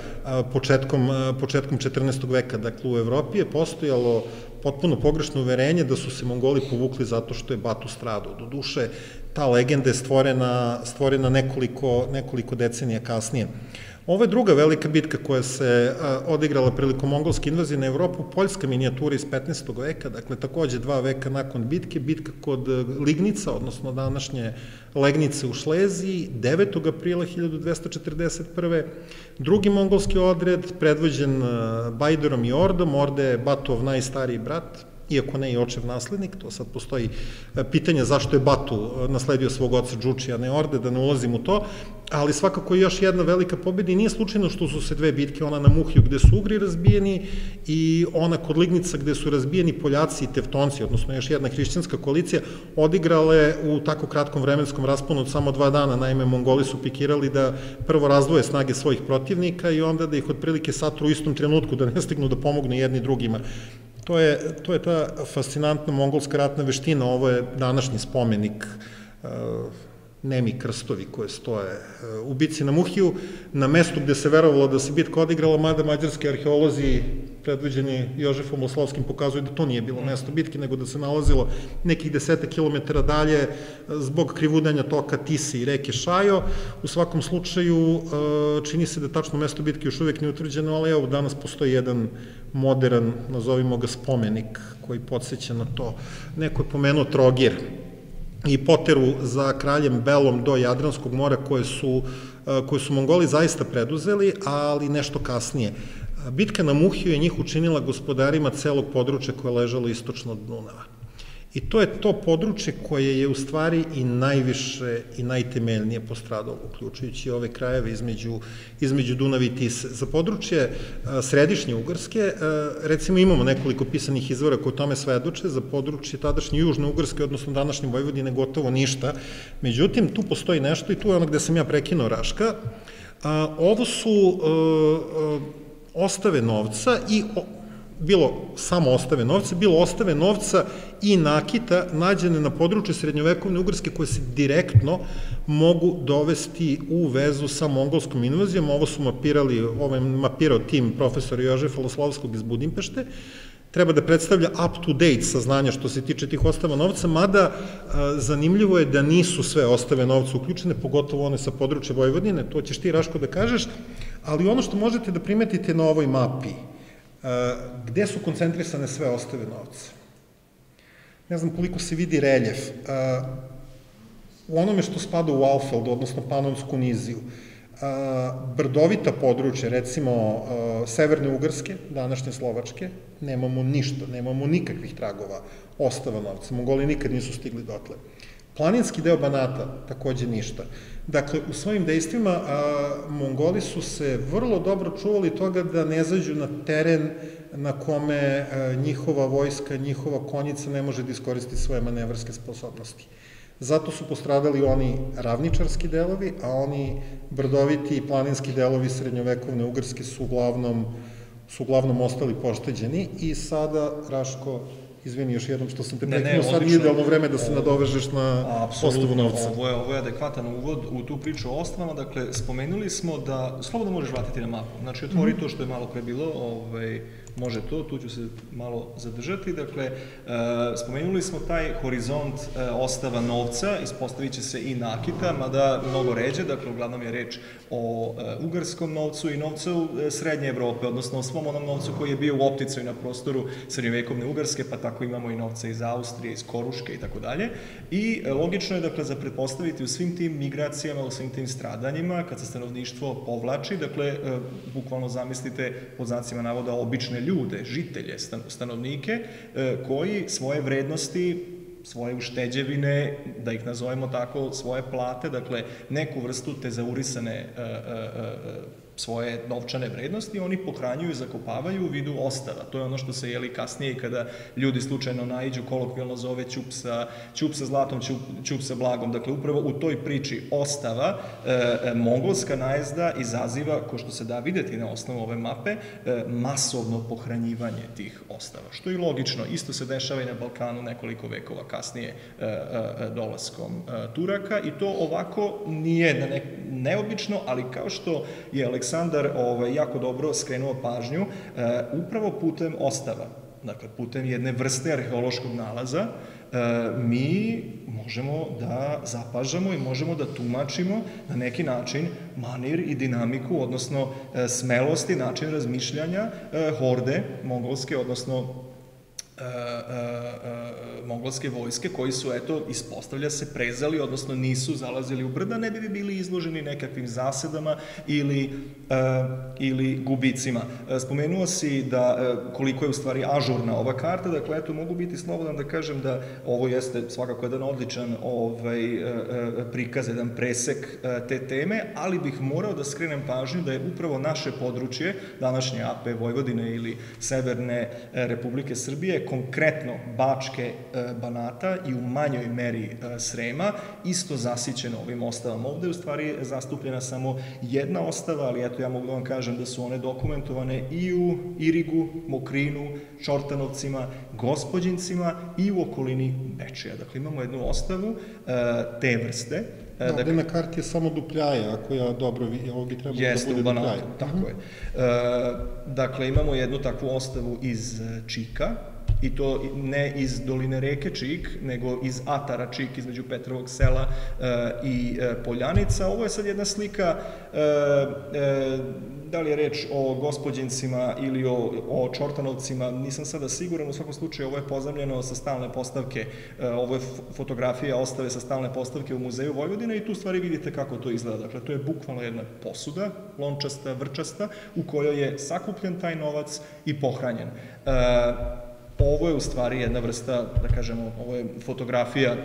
početkom, početkom 14. veka, dakle u Evropi je postojalo potpuno pogrešno uverenje da su se Mongoli povukli zato što je Batu stradao. Do duše, ta legenda je stvorena, stvorena nekoliko, nekoliko decenija kasnije. Ovo je druga velika bitka koja se odigrala prilikom mongolske invazije na Evropu, poljska minijatura iz 15. veka, dakle takođe dva veka nakon bitke, bitka kod Lignica, odnosno današnje Legnice u Šleziji, 9. aprila 1241. Drugi mongolski odred, predvođen Bajdorom i Ordom, Orde je Batov najstariji brat, iako ne i očev naslednik, to sad postoji pitanje zašto je Batu nasledio svog oca Džuči, a ne Orde, da ne ulazim u to, ali svakako je još jedna velika pobjeda i nije slučajno što su se dve bitke, ona na Muhiju gde su Ugri razbijeni i ona kod Lignica gde su razbijeni Poljaci i Tevtonci, odnosno još jedna hrišćanska koalicija, odigrale u tako kratkom vremenskom rasponu od samo dva dana, naime Mongoli su pikirali da prvo razdvoje snage svojih protivnika i onda da ih otprilike satru u istom trenutku, da ne stignu da pomognu jedni drugima. To je, to je ta fascinantna mongolska ratna veština, ovo je današnji spomenik uh, nemi krstovi koje stoje e, u bici na Muhiju, na mestu gde se verovalo da se bitka odigrala, mada mađarski arheolozi predvođeni Jožefom Oslovskim pokazuju da to nije bilo mesto bitke, nego da se nalazilo nekih deseta kilometara dalje e, zbog krivudanja toka Tise i reke Šajo. U svakom slučaju e, čini se da tačno mesto bitke još uvek nije utvrđeno, ali evo danas postoji jedan modern, nazovimo ga spomenik, koji podsjeća na to. Neko je pomenuo Trogir, i poteru za kraljem Belom do Jadranskog mora koje su, e, koje su Mongoli zaista preduzeli, ali nešto kasnije. Bitka na Muhiju je njih učinila gospodarima celog područja koje je ležalo istočno od Dunava. I to je to područje koje je u stvari i najviše i najtemeljnije postradalo, uključujući ove krajeve između, između Dunavi i Tise. Za područje središnje Ugarske, recimo imamo nekoliko pisanih izvora koje tome svedoče, za područje tadašnje Južne Ugarske, odnosno današnje Vojvodine, gotovo ništa. Međutim, tu postoji nešto i tu je ono gde sam ja prekinuo Raška. A, ovo su ostave novca i bilo samo ostave novca, bilo ostave novca i nakita nađene na području srednjovekovne Ugrske koje se direktno mogu dovesti u vezu sa mongolskom invazijom. Ovo su mapirali, ovo je mapirao tim profesora Jožefa Loslavskog iz Budimpešte, treba da predstavlja up-to-date saznanja što se tiče tih ostava novca, mada a, zanimljivo je da nisu sve ostave novca uključene, pogotovo one sa područja Vojvodine, to ćeš ti Raško da kažeš, ali ono što možete da primetite na ovoj mapi, gde su koncentrisane sve ostave novca. Ne znam koliko se vidi reljef. U onome što spada u Alfeld, odnosno Panonsku niziju, brdovita područja, recimo Severne Ugarske, današnje Slovačke, nemamo ništa, nemamo nikakvih tragova ostava novca. Mongoli nikad nisu stigli dotle. Planinski deo Banata, takođe ništa. Dakle, u svojim dejstvima a, Mongoli su se vrlo dobro čuvali toga da ne zađu na teren na kome a, njihova vojska, njihova konjica ne može da iskoristi svoje manevarske sposobnosti. Zato su postradali oni ravničarski delovi, a oni brdoviti i planinski delovi srednjovekovne Ugrske su uglavnom, su uglavnom ostali pošteđeni i sada Raško Izvini još jednom što sam te prekinuo, sad je idealno vreme da se nadovežeš na postavu novca. Ovo je, ovo je adekvatan uvod u tu priču o ostavama, dakle, spomenuli smo da, slobodno možeš vratiti na mapu, znači otvori mm -hmm. to što je malo pre bilo, ovaj, može to, tu ću se malo zadržati. Dakle, e, spomenuli smo taj horizont e, ostava novca, ispostavit će se i nakita, mada mnogo ređe, dakle, uglavnom je reč o e, ugarskom novcu i novcu Srednje Evrope, odnosno o svom onom novcu koji je bio u opticaju na prostoru srednjovekovne Ugarske, pa tako imamo i novca iz Austrije, iz Koruške i tako dalje. I logično je, dakle, za pretpostaviti u svim tim migracijama, u svim tim stradanjima, kad se stanovništvo povlači, dakle, bukvalno zamislite pod znacima navoda obične ljude, žitelje, stanovnike, e, koji svoje vrednosti svoje ušteđevine, da ih nazovemo tako, svoje plate, dakle neku vrstu tezaurisane e, e, svoje novčane vrednosti, oni pohranjuju i zakopavaju u vidu ostava. To je ono što se jeli kasnije kada ljudi slučajno naiđu, kolokvijalno zove ćup sa, ćup sa zlatom, ćup, ćup sa blagom. Dakle, upravo u toj priči ostava e, e, mongolska najezda izaziva, ko što se da videti na osnovu ove mape, e, masovno pohranjivanje tih ostava. Što je logično, isto se dešava i na Balkanu nekoliko vekova kasnije e, e, dolaskom e, Turaka i to ovako nije ne, neobično, ali kao što je Aleksandar Aleksandar ovaj, jako dobro skrenuo pažnju, e, upravo putem ostava, dakle putem jedne vrste arheološkog nalaza, e, mi možemo da zapažamo i možemo da tumačimo na neki način manir i dinamiku, odnosno e, smelosti, način razmišljanja e, horde mongolske, odnosno uh, uh, mongolske vojske koji su, eto, ispostavlja se, prezali, odnosno nisu zalazili u brda, ne bi bili izloženi nekakvim zasedama ili, uh, ili gubicima. Spomenuo si da koliko je u stvari ažurna ova karta, dakle, eto, mogu biti slobodan da kažem da ovo jeste svakako jedan odličan ovaj, prikaz, jedan presek te teme, ali bih morao da skrenem pažnju da je upravo naše područje, današnje AP Vojvodine ili Severne Republike Srbije, konkretno Bačke e, Banata i u manjoj meri e, Srema, isto zasićeno ovim ostavama. Ovde je u stvari zastupljena samo jedna ostava, ali eto ja mogu da vam kažem da su one dokumentovane i u Irigu, Mokrinu, Čortanovcima, Gospodjincima i u okolini Bečeja. Dakle, imamo jednu ostavu e, te vrste, Da, dakle, na karti je samo dupljaja, ako ja dobro vidim, ovo bi trebalo da bude dupljaja. tako uh -huh. je. E, dakle, imamo jednu takvu ostavu iz Čika, i to ne iz doline reke Čik, nego iz Atara Čik, između Petrovog sela e, i e, Poljanica. Ovo je sad jedna slika, e, e, da li je reč o gospodjincima ili o, o Čortanovcima, nisam sada siguran, u svakom slučaju ovo je pozamljeno sa stalne postavke, e, ovo je fotografija ostave sa stalne postavke u Muzeju Vojvodine i tu stvari vidite kako to izgleda. Dakle, to je bukvalno jedna posuda, lončasta, vrčasta, u kojoj je sakupljen taj novac i pohranjen. E, ovo je u stvari jedna vrsta, da kažemo, ovo je fotografija,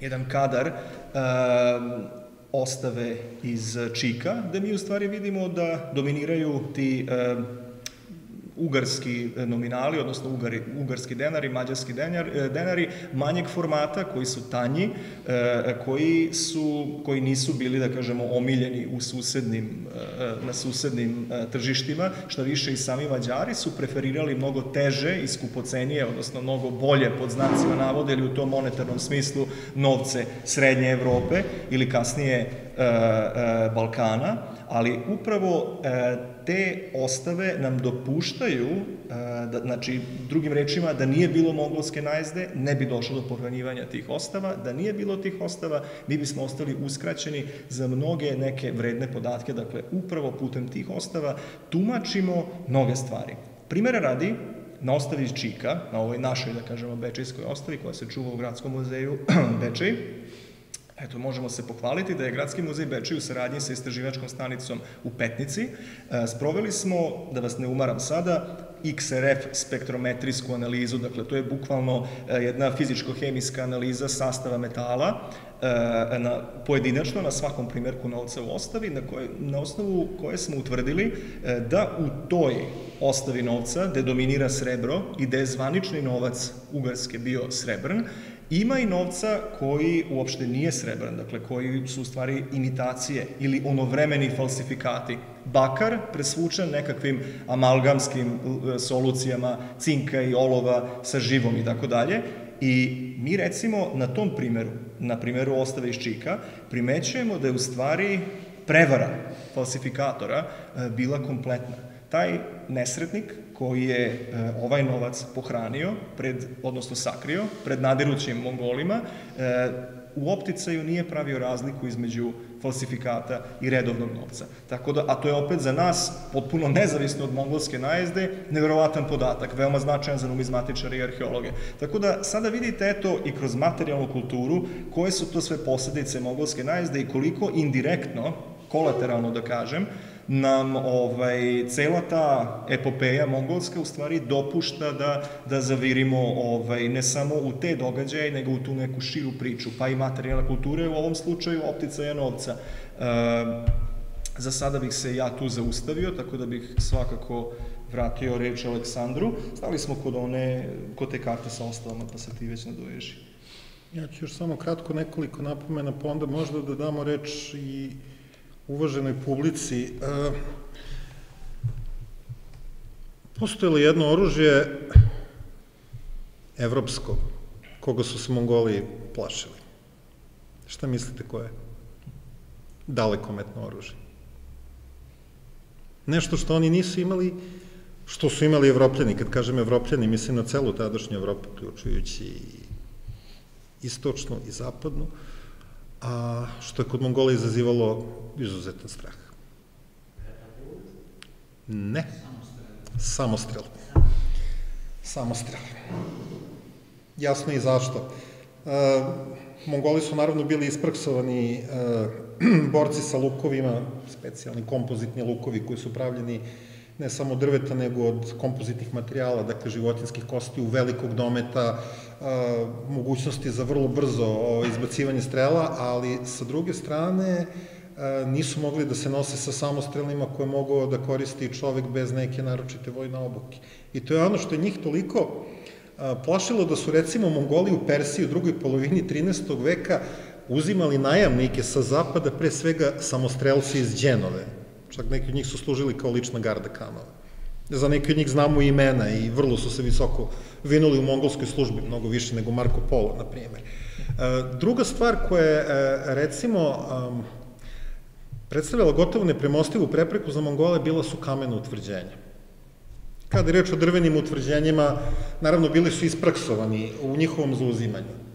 jedan kadar um, ostave iz Čika, da mi u stvari vidimo da dominiraju ti um, ugarski e, nominali, odnosno ugari, ugarski denari, mađarski denar, e, denari, manjeg formata, koji su tanji, e, koji, su, koji nisu bili, da kažemo, omiljeni u susednim, na susednim tržištima, što više i sami Mađari su preferirali mnogo teže i skupocenije, odnosno mnogo bolje pod znacima navode ili u tom monetarnom smislu novce Srednje Evrope ili kasnije Balkana, ali upravo te ostave nam dopuštaju, da, znači, drugim rečima, da nije bilo mongolske najezde, ne bi došlo do pohranjivanja tih ostava, da nije bilo tih ostava, mi bismo ostali uskraćeni za mnoge neke vredne podatke, dakle, upravo putem tih ostava tumačimo mnoge stvari. Primere radi, na ostavi Čika, na ovoj našoj, da kažemo, Bečejskoj ostavi, koja se čuva u Gradskom muzeju [CLEARS THROAT] Bečej, Eto, možemo se pohvaliti da je Gradski muzej Bečej u saradnji sa istraživačkom stanicom u Petnici. E, sproveli smo, da vas ne umaram sada, XRF spektrometrijsku analizu, dakle to je bukvalno e, jedna fizičko-hemijska analiza sastava metala, e, na, pojedinačno na svakom primjerku novca u ostavi, na, koj, na osnovu koje smo utvrdili da u toj ostavi novca, gde dominira srebro i gde je zvanični novac Ugarske bio srebrn, Ima i novca koji uopšte nije srebran, dakle koji su u stvari imitacije ili onovremeni falsifikati. Bakar presvučen nekakvim amalgamskim e, solucijama cinka i olova sa živom i tako dalje. I mi recimo na tom primeru, na primeru ostave iz Čika, primećujemo da je u stvari prevara falsifikatora e, bila kompletna. Taj nesretnik koji je e, ovaj novac pohranio, pred, odnosno sakrio, pred nadirućim Mongolima, e, u opticaju nije pravio razliku između falsifikata i redovnog novca. Tako da, a to je opet za nas, potpuno nezavisno od mongolske najezde, neverovatan podatak, veoma značajan za numizmatičare i arheologe. Tako da, sada vidite, eto, i kroz materijalnu kulturu, koje su to sve posljedice mongolske najezde i koliko indirektno, kolateralno da kažem, nam ovaj, cela ta epopeja mongolska u stvari dopušta da, da zavirimo ovaj, ne samo u te događaje, nego u tu neku širu priču, pa i materijalna kultura u ovom slučaju opticaja novca. E, za sada bih se ja tu zaustavio, tako da bih svakako vratio reč Aleksandru. Stali smo kod one, kod te karte sa ostavama, pa se ti već nadoježi. Ja ću još samo kratko nekoliko napomena, pa onda možda da damo reč i uvaženoj publici, e, postoje li jedno oružje evropsko, koga su se Mongoli plašili? Šta mislite koje je? Dalekometno oružje. Nešto što oni nisu imali, što su imali evropljani. Kad kažem evropljani, mislim na celu tadašnju Evropu, ključujući i istočnu i zapadnu a što je kod Mongola izazivalo izuzetan strah. Ne. Samostrel. samostrel. Jasno i zašto. E, Mongoli su naravno bili ispraksovani e, [CLEARS THROAT] borci sa lukovima, specijalni kompozitni lukovi koji su pravljeni ne samo drveta, nego od kompozitnih materijala, dakle životinskih kosti u velikog dometa, a, mogućnosti za vrlo brzo o, izbacivanje strela, ali sa druge strane a, nisu mogli da se nose sa samostrelima koje mogao da koristi čovek bez neke naročite vojne obuke. I to je ono što je njih toliko a, plašilo da su recimo Mongoli u Persiji u drugoj polovini 13. veka uzimali najamnike sa zapada, pre svega samostrelci iz Đenove, čak neki od njih su služili kao lična garda kanova. Za neki od njih znamo imena i vrlo su se visoko vinuli u mongolskoj službi, mnogo više nego Marko Polo, na primjer. E, druga stvar koja je, e, recimo, predstavljala gotovo nepremostivu prepreku za Mongole bila su kamene utvrđenja. Kada je reč o drvenim utvrđenjima, naravno bili su ispraksovani u njihovom zauzimanju.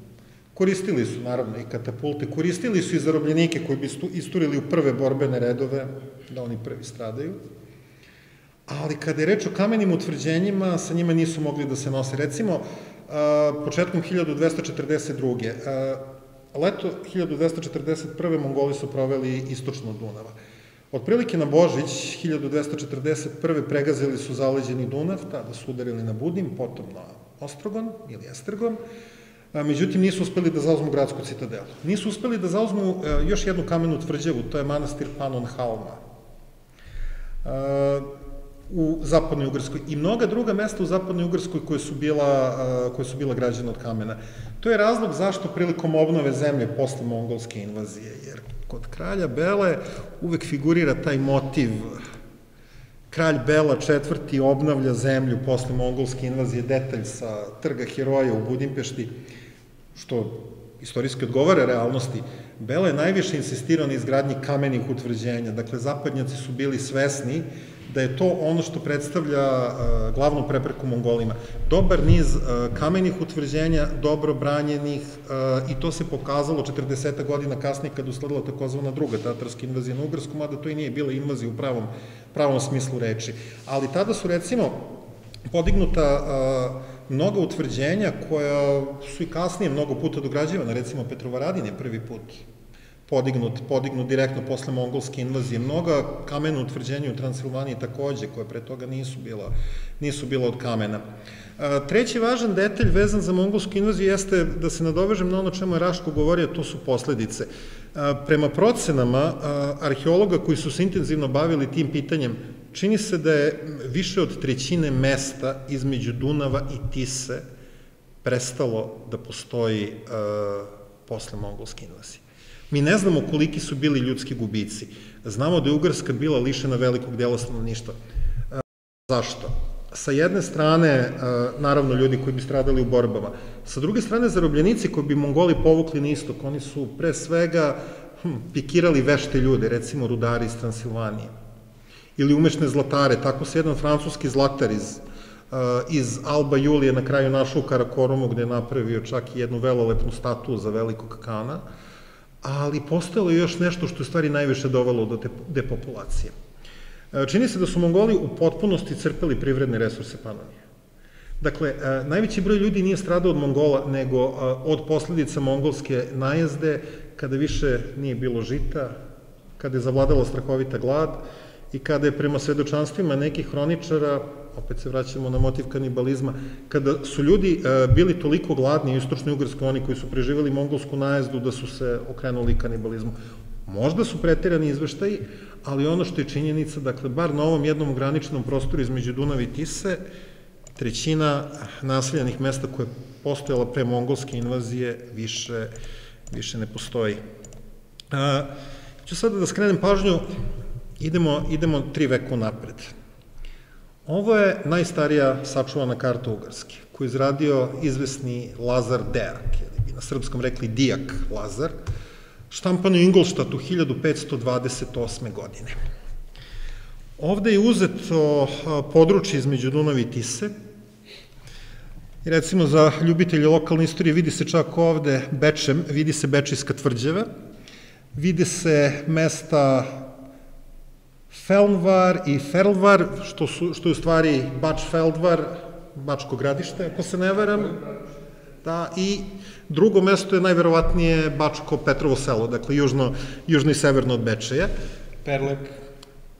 Koristili su, naravno, i katapulte, koristili su i zarobljenike koji bi isturili u prve borbene redove, da oni prvi stradaju. Ali kada je reč o kamenim utvrđenjima, sa njima nisu mogli da se nose. Recimo, početkom 1242. Leto 1241. Mongoli su proveli istočno od Dunava. Otprilike na Božić 1241. pregazili su zaleđeni Dunav, tada su udarili na Budim, potom na Ostrogon ili Estergon, međutim nisu uspeli da zauzmu gradsku citadelu. Nisu uspeli da zauzmu e, još jednu kamenu tvrđavu, to je manastir Panon Halma u zapadnoj Ugrskoj i mnoga druga mesta u zapadnoj Ugrskoj koje su bila, koje su bila građene od kamena. To je razlog zašto prilikom obnove zemlje posle mongolske invazije, jer kod kralja Bele uvek figurira taj motiv Kralj Bela četvrti obnavlja zemlju posle mongolske invazije, detalj sa trga heroja u Budimpešti, što istorijski odgovara realnosti, Bela je najviše insistirao na izgradnji kamenih utvrđenja. Dakle, zapadnjaci su bili svesni da je to ono što predstavlja uh, glavnu prepreku Mongolima. Dobar niz uh, kamenih utvrđenja, dobro branjenih uh, i to se pokazalo 40 godina kasnije kad usledila takozvana druga tatarska invazija na Ugarsku, mada to i nije bila invazija u pravom, pravom smislu reči. Ali tada su recimo podignuta mnoga utvrđenja koja su i kasnije mnogo puta dograđivana, recimo Petrovaradin je prvi put podignut, podignut direktno posle mongolske invazije. Mnoga kamena utvrđenja u Transilvaniji takođe, koje pre toga nisu bila, nisu bila od kamena. Treći važan detalj vezan za mongolsku invaziju jeste da se nadovežem na ono čemu je Raško govorio, to su posledice. Prema procenama arheologa koji su se intenzivno bavili tim pitanjem, čini se da je više od trećine mesta između Dunava i Tise prestalo da postoji posle mongolske invazije. Mi ne znamo koliki su bili ljudski gubici. Znamo da je Ugarska bila lišena velikog dela stanovništva. E, zašto? Sa jedne strane, e, naravno, ljudi koji bi stradali u borbama. Sa druge strane, zarobljenici koji bi Mongoli povukli na istok, oni su pre svega hm, pikirali vešte ljude, recimo rudari iz Transilvanije. Ili umešne zlatare, tako se jedan francuski zlatar iz, e, iz Alba Julije na kraju našao u Karakoromu, gde je napravio čak i jednu velolepnu statu za velikog kana, ali postojalo je još nešto što je stvari najviše dovelo do depopulacije. E, čini se da su Mongoli u potpunosti crpeli privredne resurse Panonije. Dakle, e, najveći broj ljudi nije stradao od Mongola, nego od posledica mongolske najezde, kada više nije bilo žita, kada je zavladala strahovita glad i kada je prema svedočanstvima nekih hroničara opet se vraćamo na motiv kanibalizma, kada su ljudi e, bili toliko gladni u istočnoj Ugrskoj, oni koji su preživjeli mongolsku najezdu, da su se okrenuli kanibalizmu. Možda su pretirani izveštaji, ali ono što je činjenica, dakle, bar na ovom jednom ograničenom prostoru između Dunava i Tise, trećina naseljenih mesta koje je postojala pre mongolske invazije više, više ne postoji. A, ću sada da skrenem pažnju, idemo, idemo tri veka napred. Ovo je najstarija sačuvana karta Ugarske, koju je izradio izvesni Lazar Deak, ili bi na srpskom rekli Dijak Lazar, štampano u Ingolštatu 1528. godine. Ovde je uzeto područje između Dunavi i Tise, I recimo za ljubitelje lokalne istorije vidi se čak ovde Bečem, vidi se Bečijska tvrđava, vidi se mesta Felvar i Ferlvar, što, su, što je u stvari Bač Feldvar, Bačko gradište, ako se ne veram. Da, i drugo mesto je najverovatnije Bačko Petrovo selo, dakle južno, južno i severno od Bečeja. Perlek.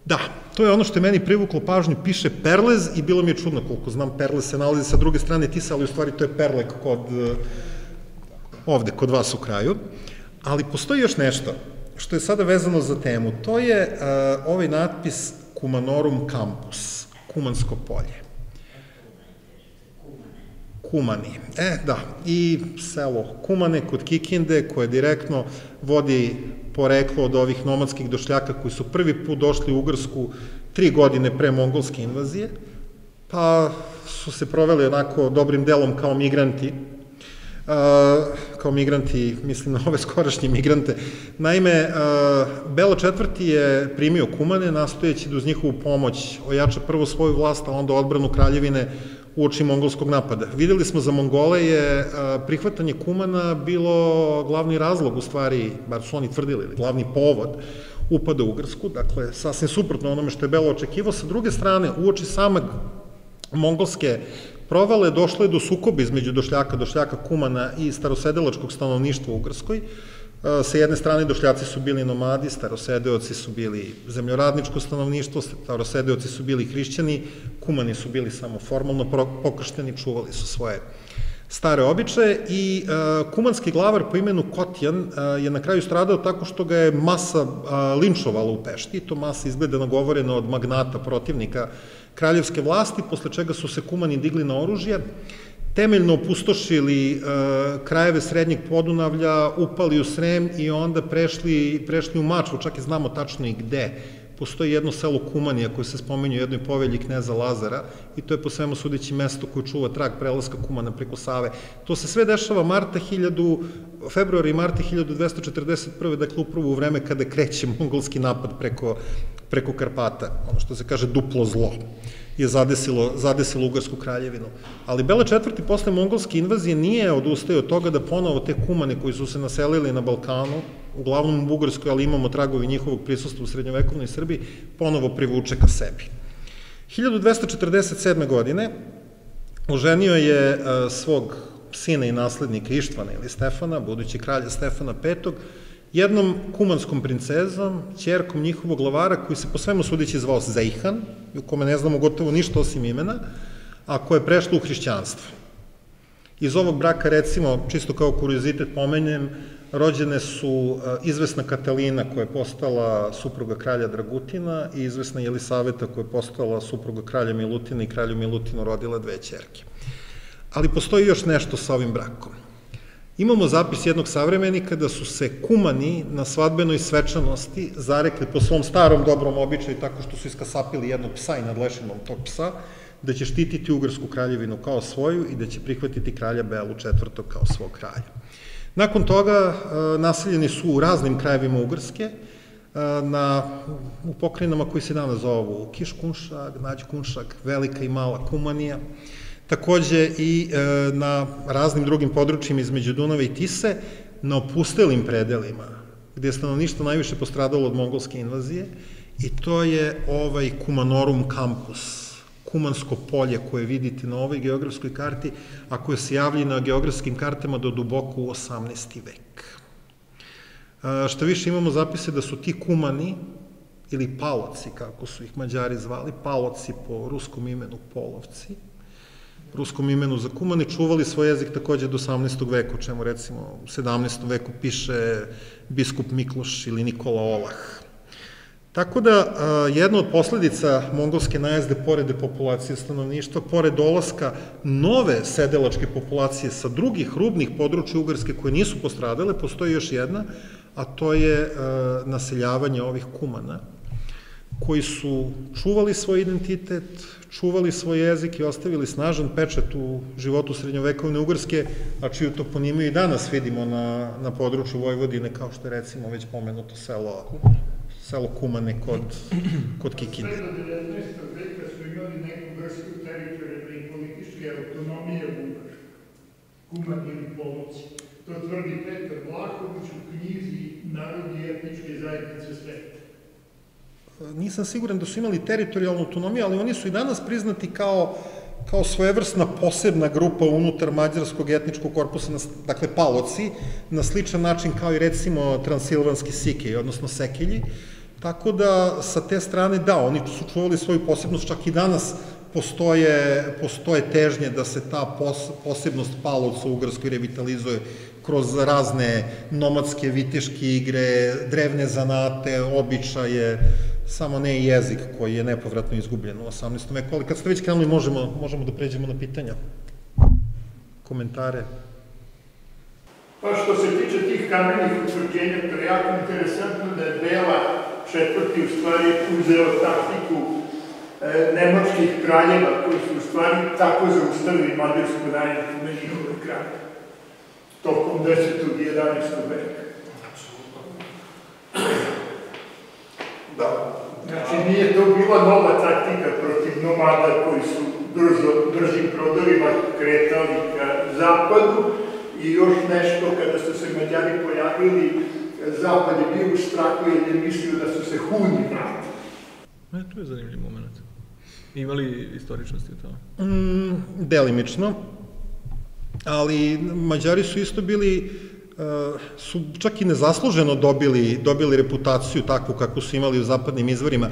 Da, to je ono što je meni privuklo pažnju, piše Perlez i bilo mi je čudno koliko znam Perlez se nalazi sa druge strane Tisa, ali u stvari to je Perlek kod, ovde, kod vas u kraju. Ali postoji još nešto što je sada vezano za temu, to je uh, ovaj natpis Kumanorum Campus, Kumansko polje. Kumani. E, da, i selo Kumane kod Kikinde, koje direktno vodi poreklo od ovih nomadskih došljaka koji su prvi put došli u Ugrsku tri godine pre mongolske invazije, pa su se proveli onako dobrim delom kao migranti, kao migranti, mislim na ove skorašnje migrante. Naime, Belo četvrti je primio Kumane, nastojeći da uz njihovu pomoć ojača prvo svoju vlast, a onda odbranu kraljevine u oči mongolskog napada. Videli smo za Mongole je prihvatanje Kumana bilo glavni razlog, u stvari, bar su oni tvrdili, glavni povod upada u Ugrsku, dakle, sasvim suprotno onome što je Belo očekivo. Sa druge strane, uoči samog mongolske provale došlo je do sukoba između došljaka, došljaka Kumana i starosedelačkog stanovništva u Ugrskoj. Sa jedne strane došljaci su bili nomadi, starosedeoci su bili zemljoradničko stanovništvo, starosedeoci su bili hrišćani, kumani su bili samo formalno pokršteni, čuvali su svoje stare običaje i uh, kumanski glavar po imenu Kotjan uh, je na kraju stradao tako što ga je masa linčovala u Pešti, to masa izgleda nagovorena od magnata protivnika kraljevske vlasti, posle čega su se kumani digli na oružje, temeljno opustošili uh, krajeve srednjeg podunavlja, upali u Srem i onda prešli, u Mačvu, čak i znamo tačno i gde postoji jedno selo Kumanija koje se spomenju u jednoj povelji kneza Lazara i to je po svemu sudeći mesto koje čuva trag prelaska Kumana preko Save. To se sve dešava marta 1000, februara i marta 1241. dakle upravo u vreme kada kreće mongolski napad preko, preko Karpata, ono što se kaže duplo zlo je zadesilo, zadesilo Ugarsku kraljevinu. Ali Bele četvrti posle mongolske invazije nije odustao od toga da ponovo te kumane koji su se naselili na Balkanu, uglavnom u Bugarskoj, ali imamo tragovi njihovog prisustva u srednjovekovnoj Srbiji, ponovo privuče ka sebi. 1247. godine oženio je svog sina i naslednika Ištvana ili Stefana, budući kralja Stefana V, jednom kumanskom princezom, čerkom njihovog glavara, koji se po svemu sudeći zvao Zeihan, u kome ne znamo gotovo ništa osim imena, a koje je prešlo u hrišćanstvo. Iz ovog braka, recimo, čisto kao kuriozitet pomenjem, rođene su e, izvesna Katalina koja je postala supruga kralja Dragutina i izvesna Jelisaveta koja je postala supruga kralja Milutina i kralju Milutinu rodila dve čerke. Ali postoji još nešto sa ovim brakom. Imamo zapis jednog savremenika da su se kumani na svadbenoj svečanosti zarekli po svom starom dobrom običaju tako što su iskasapili jednog psa i nadlešinom tog psa, da će štititi Ugarsku kraljevinu kao svoju i da će prihvatiti kralja Belu IV. kao svog kralja. Nakon toga e, naseljeni su u raznim krajevima Ugarske, e, na, u pokrinama koji se danas zovu Kiškunšak, Nađkunšak, Velika i Mala Kumanija, takođe i e, na raznim drugim područjima između Dunave i Tise, na opustelim predelima, gde je stanovništvo najviše postradalo od mongolske invazije, i to je ovaj Kumanorum kampus, Kumansko polje koje vidite na ovoj geografskoj karti, a koje se javlja na geografskim kartama do duboko u 18. vek. E, šta više imamo zapise da su ti kumani, ili paloci, kako su ih mađari zvali, paloci po ruskom imenu polovci, ruskom imenu za kumane, čuvali svoj jezik takođe do 18. veku, o čemu recimo u 17. veku piše biskup Mikloš ili Nikola Olah. Tako da, jedna od posledica mongolske najezde pored depopulacije stanovništva, pored dolaska nove sedelačke populacije sa drugih rubnih područja Ugarske koje nisu postradale, postoji još jedna, a to je naseljavanje ovih kumana, koji su čuvali svoj identitet, čuvali svoj jezik i ostavili snažan pečat u životu srednjovekovne Ugrske, a čiju toponimiju i danas vidimo na, na području Vojvodine, kao što je recimo već pomenuto selo, selo Kumane kod, kod Kikinde. Sve do 19. veka su imali neku vrstu teritorijalne i političke autonomije u Ugršku. Kuman ili Poloci. To tvrdi Petar Vlahović u knjizi Narodi etničke zajednice sveta nisam siguran da su imali teritorijalnu autonomiju, ali oni su i danas priznati kao kao svojevrsna posebna grupa unutar mađarskog etničkog korpusa, dakle paloci, na sličan način kao i recimo transilvanski sikej, odnosno sekilji. Tako da, sa te strane, da, oni su čuvali svoju posebnost, čak i danas postoje, postoje težnje da se ta pos, posebnost palovca u Ugrskoj revitalizuje kroz razne nomadske viteške igre, drevne zanate, običaje, samo ne jezik koji je nepovratno izgubljen u 18. veku, ali kad ste već krenuli možemo, možemo da pređemo na pitanja, komentare. Pa što se tiče tih kamenih utvrđenja, to je jako interesantno da je Bela četvrti u stvari uzeo taktiku e, nemačkih kraljeva koji su u stvari tako zaustavili mađarsku rajnicu na njihove kraje tokom 10. i 11. veka. Da. Znači, nije to bila nova taktika protiv nomada koji su brzo, brzim prodorima kretali ka zapadu i još nešto, kada su se Mađari pojavili, zapad je bio u strahu jer je mislio da su se Huni vratili. E, to je zanimljiv moment. Ima li istoričnosti to? Mm, delimično, ali Mađari su isto bili su čak i nezasluženo dobili, dobili reputaciju takvu kakvu su imali u zapadnim izvorima.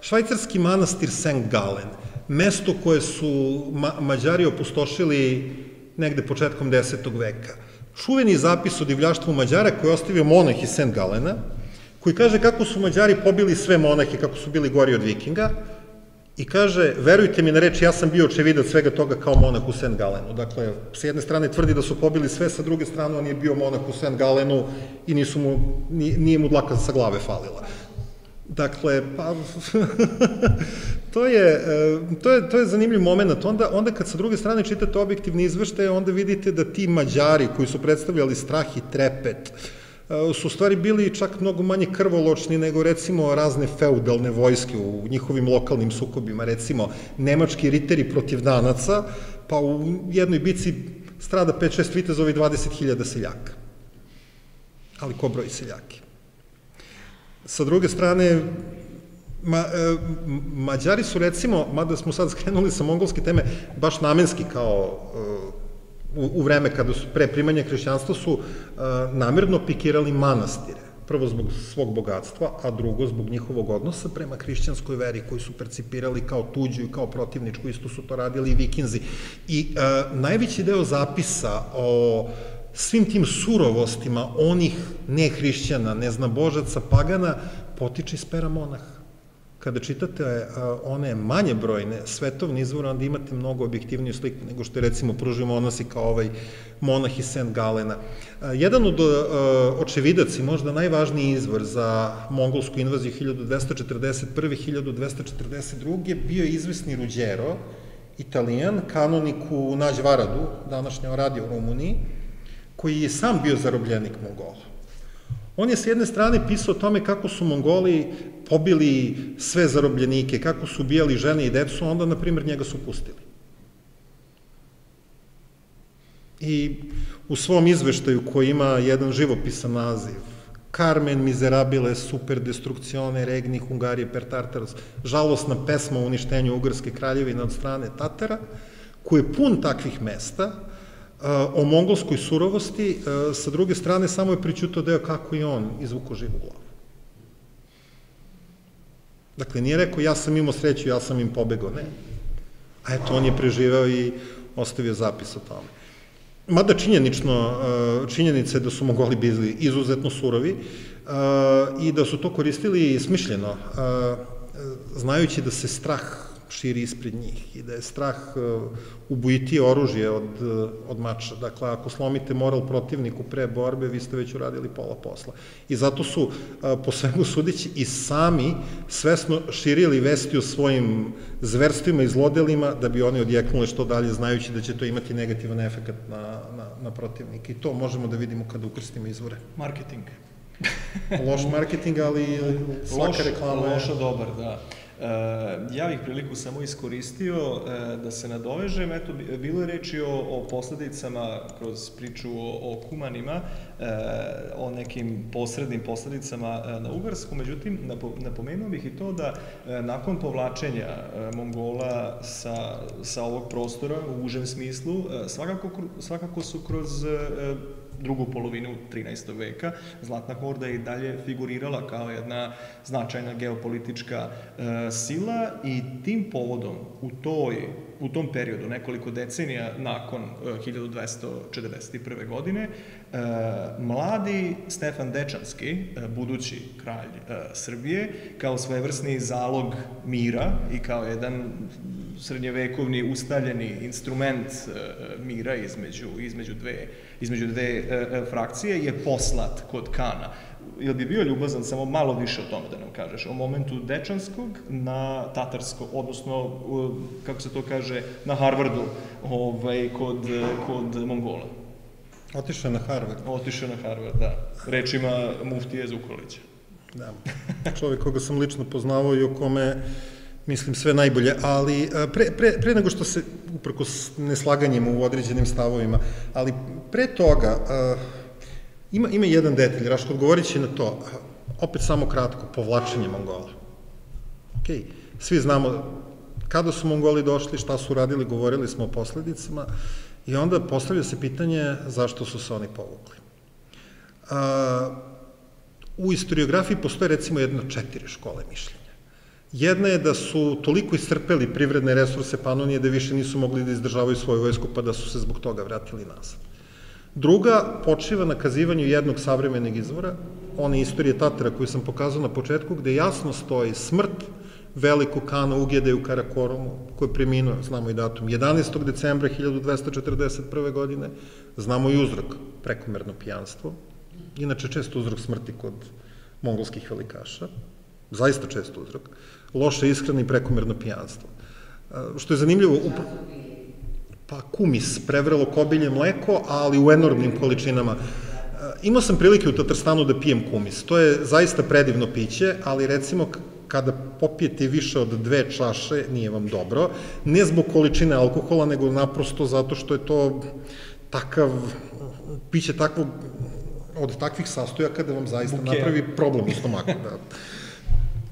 Švajcarski manastir St. Gallen, mesto koje su ma Mađari opustošili negde početkom 10. veka. Čuveni zapis o divljaštvu Mađara koji je ostavio monah iz St. Galena, koji kaže kako su Mađari pobili sve monahe, kako su bili gori od vikinga, I kaže, verujte mi na reč, ja sam bio očevidac svega toga kao monak u St. Galenu. Dakle, s jedne strane tvrdi da su pobili sve, sa druge strane on je bio monak u St. Galenu i nisu mu, nije mu dlaka sa glave falila. Dakle, pa, [LAUGHS] to, je, e, to, je, to je zanimljiv moment. Onda, onda kad sa druge strane čitate objektivni izveštaje, onda vidite da ti Mađari koji su predstavljali strah i trepet, uh, E, su stvari bili čak mnogo manje krvoločni nego recimo razne feudalne vojske u njihovim lokalnim sukobima, recimo nemački riteri protiv danaca, pa u jednoj bici strada 5-6 vitezova i 20.000 seljaka. Ali ko broji seljake? Sa druge strane, Ma, e, Mađari su recimo, mada smo sad skrenuli sa mongolske teme, baš namenski kao e, u, u vreme kada su pre primanja hrišćanstva su uh, namerno pikirali manastire. Prvo zbog svog bogatstva, a drugo zbog njihovog odnosa prema hrišćanskoj veri koju su percipirali kao tuđu i kao protivničku, isto su to radili i vikinzi. I uh, najveći deo zapisa o svim tim surovostima onih nehrišćana, neznabožaca, pagana, potiče iz pera monaha kada čitate one manje brojne svetovne izvore, onda imate mnogo objektivniju sliku nego što je recimo pružimo odnosi kao ovaj monah iz St. Galena. Jedan od očevidac i možda najvažniji izvor za mongolsku invaziju 1241. 1242. bio je izvesni Ruđero, italijan, kanonik u Nađvaradu, današnja radi u Rumuniji, koji je sam bio zarobljenik Mongola. On je s jedne strane pisao o tome kako su Mongoli pobili sve zarobljenike, kako su ubijali žene i decu, onda, na primjer, njega su pustili. I u svom izveštaju koji ima jedan živopisan naziv, Carmen Miserabile Super Destrukcione Regni Hungarije per Tartaros, žalosna pesma o uništenju Ugarske kraljevine od strane Tatara, koji je pun takvih mesta, o mongolskoj surovosti, sa druge strane samo je pričutao deo kako i on izvuko živu glavu. Dakle, nije rekao ja sam imao sreću, ja sam im pobegao, ne. A eto, on je preživeo i ostavio zapis o tome. Mada činjenično, činjenica je da su Mongoli bili izuzetno surovi i da su to koristili smišljeno, znajući da se strah širi ispred njih i da je strah uh, ubojitije oružje od, uh, od mača. Dakle, ako slomite moral protivniku pre borbe, vi ste već uradili pola posla. I zato su, uh, po svemu sudeći, i sami svesno širili vesti o svojim zverstvima i zlodelima da bi oni odjeknuli što dalje, znajući da će to imati negativan efekt na, na, na protivnike. I to možemo da vidimo kada ukrstimo izvore. Marketing. Loš marketing, ali [LAUGHS] svaka loš, reklama je... Loša dobar, da. Ja bih priliku samo iskoristio da se nadovežem, eto, bilo je reči o, o posledicama kroz priču o, o kumanima, o nekim posrednim posledicama na Ugarsku, međutim, napomenuo bih i to da nakon povlačenja Mongola sa, sa ovog prostora u užem smislu, svakako, svakako su kroz drugu polovinu 13. veka, Zlatna horda je i dalje figurirala kao jedna značajna geopolitička e, sila i tim povodom u toj u tom periodu, nekoliko decenija nakon 1241. E, godine, e, mladi Stefan Dečanski, e, budući kralj Srbije, kao svevrsni zalog mira i kao jedan srednjevekovni ustaljeni instrument mira između, između dve, između dve frakcije, je poslat kod Kana jel bi bio ljubazan samo malo više o tome da nam kažeš, o momentu Dečanskog na Tatarsko, odnosno, kako se to kaže, na Harvardu, ovaj, kod, kod Mongola. Otišao na Harvard. Otišao na Harvard, da. Rečima Muftije Zukorlića. Da. Čovjek koga sam lično poznavao i o kome mislim sve najbolje, ali pre, pre, pre nego što se, uprko s neslaganjem u određenim stavovima, ali pre toga, uh, Ima, ima jedan detalj, Raško, odgovorit će na to, opet samo kratko, povlačenje Mongola. Ok, svi znamo kada su Mongoli došli, šta su radili, govorili smo o posledicama, i onda postavlja se pitanje zašto su se oni povukli. A, u istoriografiji postoje recimo jedno četiri škole mišljenja. Jedna je da su toliko iscrpeli privredne resurse Panonije da više nisu mogli da izdržavaju svoju vojsku pa da su se zbog toga vratili nazad. Druga počiva na kazivanju jednog savremenog izvora, one istorije Tatara koju sam pokazao na početku, gde jasno stoji smrt velikog kana Ugede u Karakoromu, koji je preminuo, znamo i datum, 11. decembra 1241. godine, znamo i uzrok, prekomerno pijanstvo, inače često uzrok smrti kod mongolskih velikaša, zaista često uzrok, loša ishrana i prekomerno pijanstvo. Što je zanimljivo, pa kumis, prevrelo kobilje mleko, ali u enormnim količinama. Imao sam prilike u Tatrstanu da pijem kumis. To je zaista predivno piće, ali recimo kada popijete više od dve čaše, nije vam dobro. Ne zbog količine alkohola, nego naprosto zato što je to takav, piće takvog, od takvih sastojaka da vam zaista Buke. napravi problem u stomaku. Da.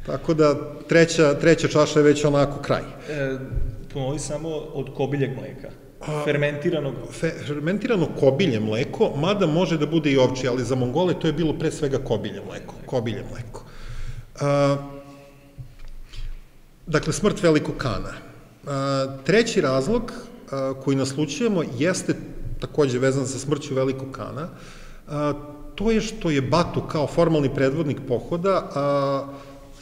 Tako da treća, treća čaša je već onako kraj. E, ponovi samo od kobiljeg mleka. Fermentiranog? Fe, fermentirano kobilje mleko, mada može da bude i ovči, ali za Mongole to je bilo pre svega kobilje mleko. Kobilje mleko. A, dakle, smrt velikog kana. A, treći razlog a, koji naslučujemo jeste takođe vezan sa smrću velikog kana. A, to je što je Batu kao formalni predvodnik pohoda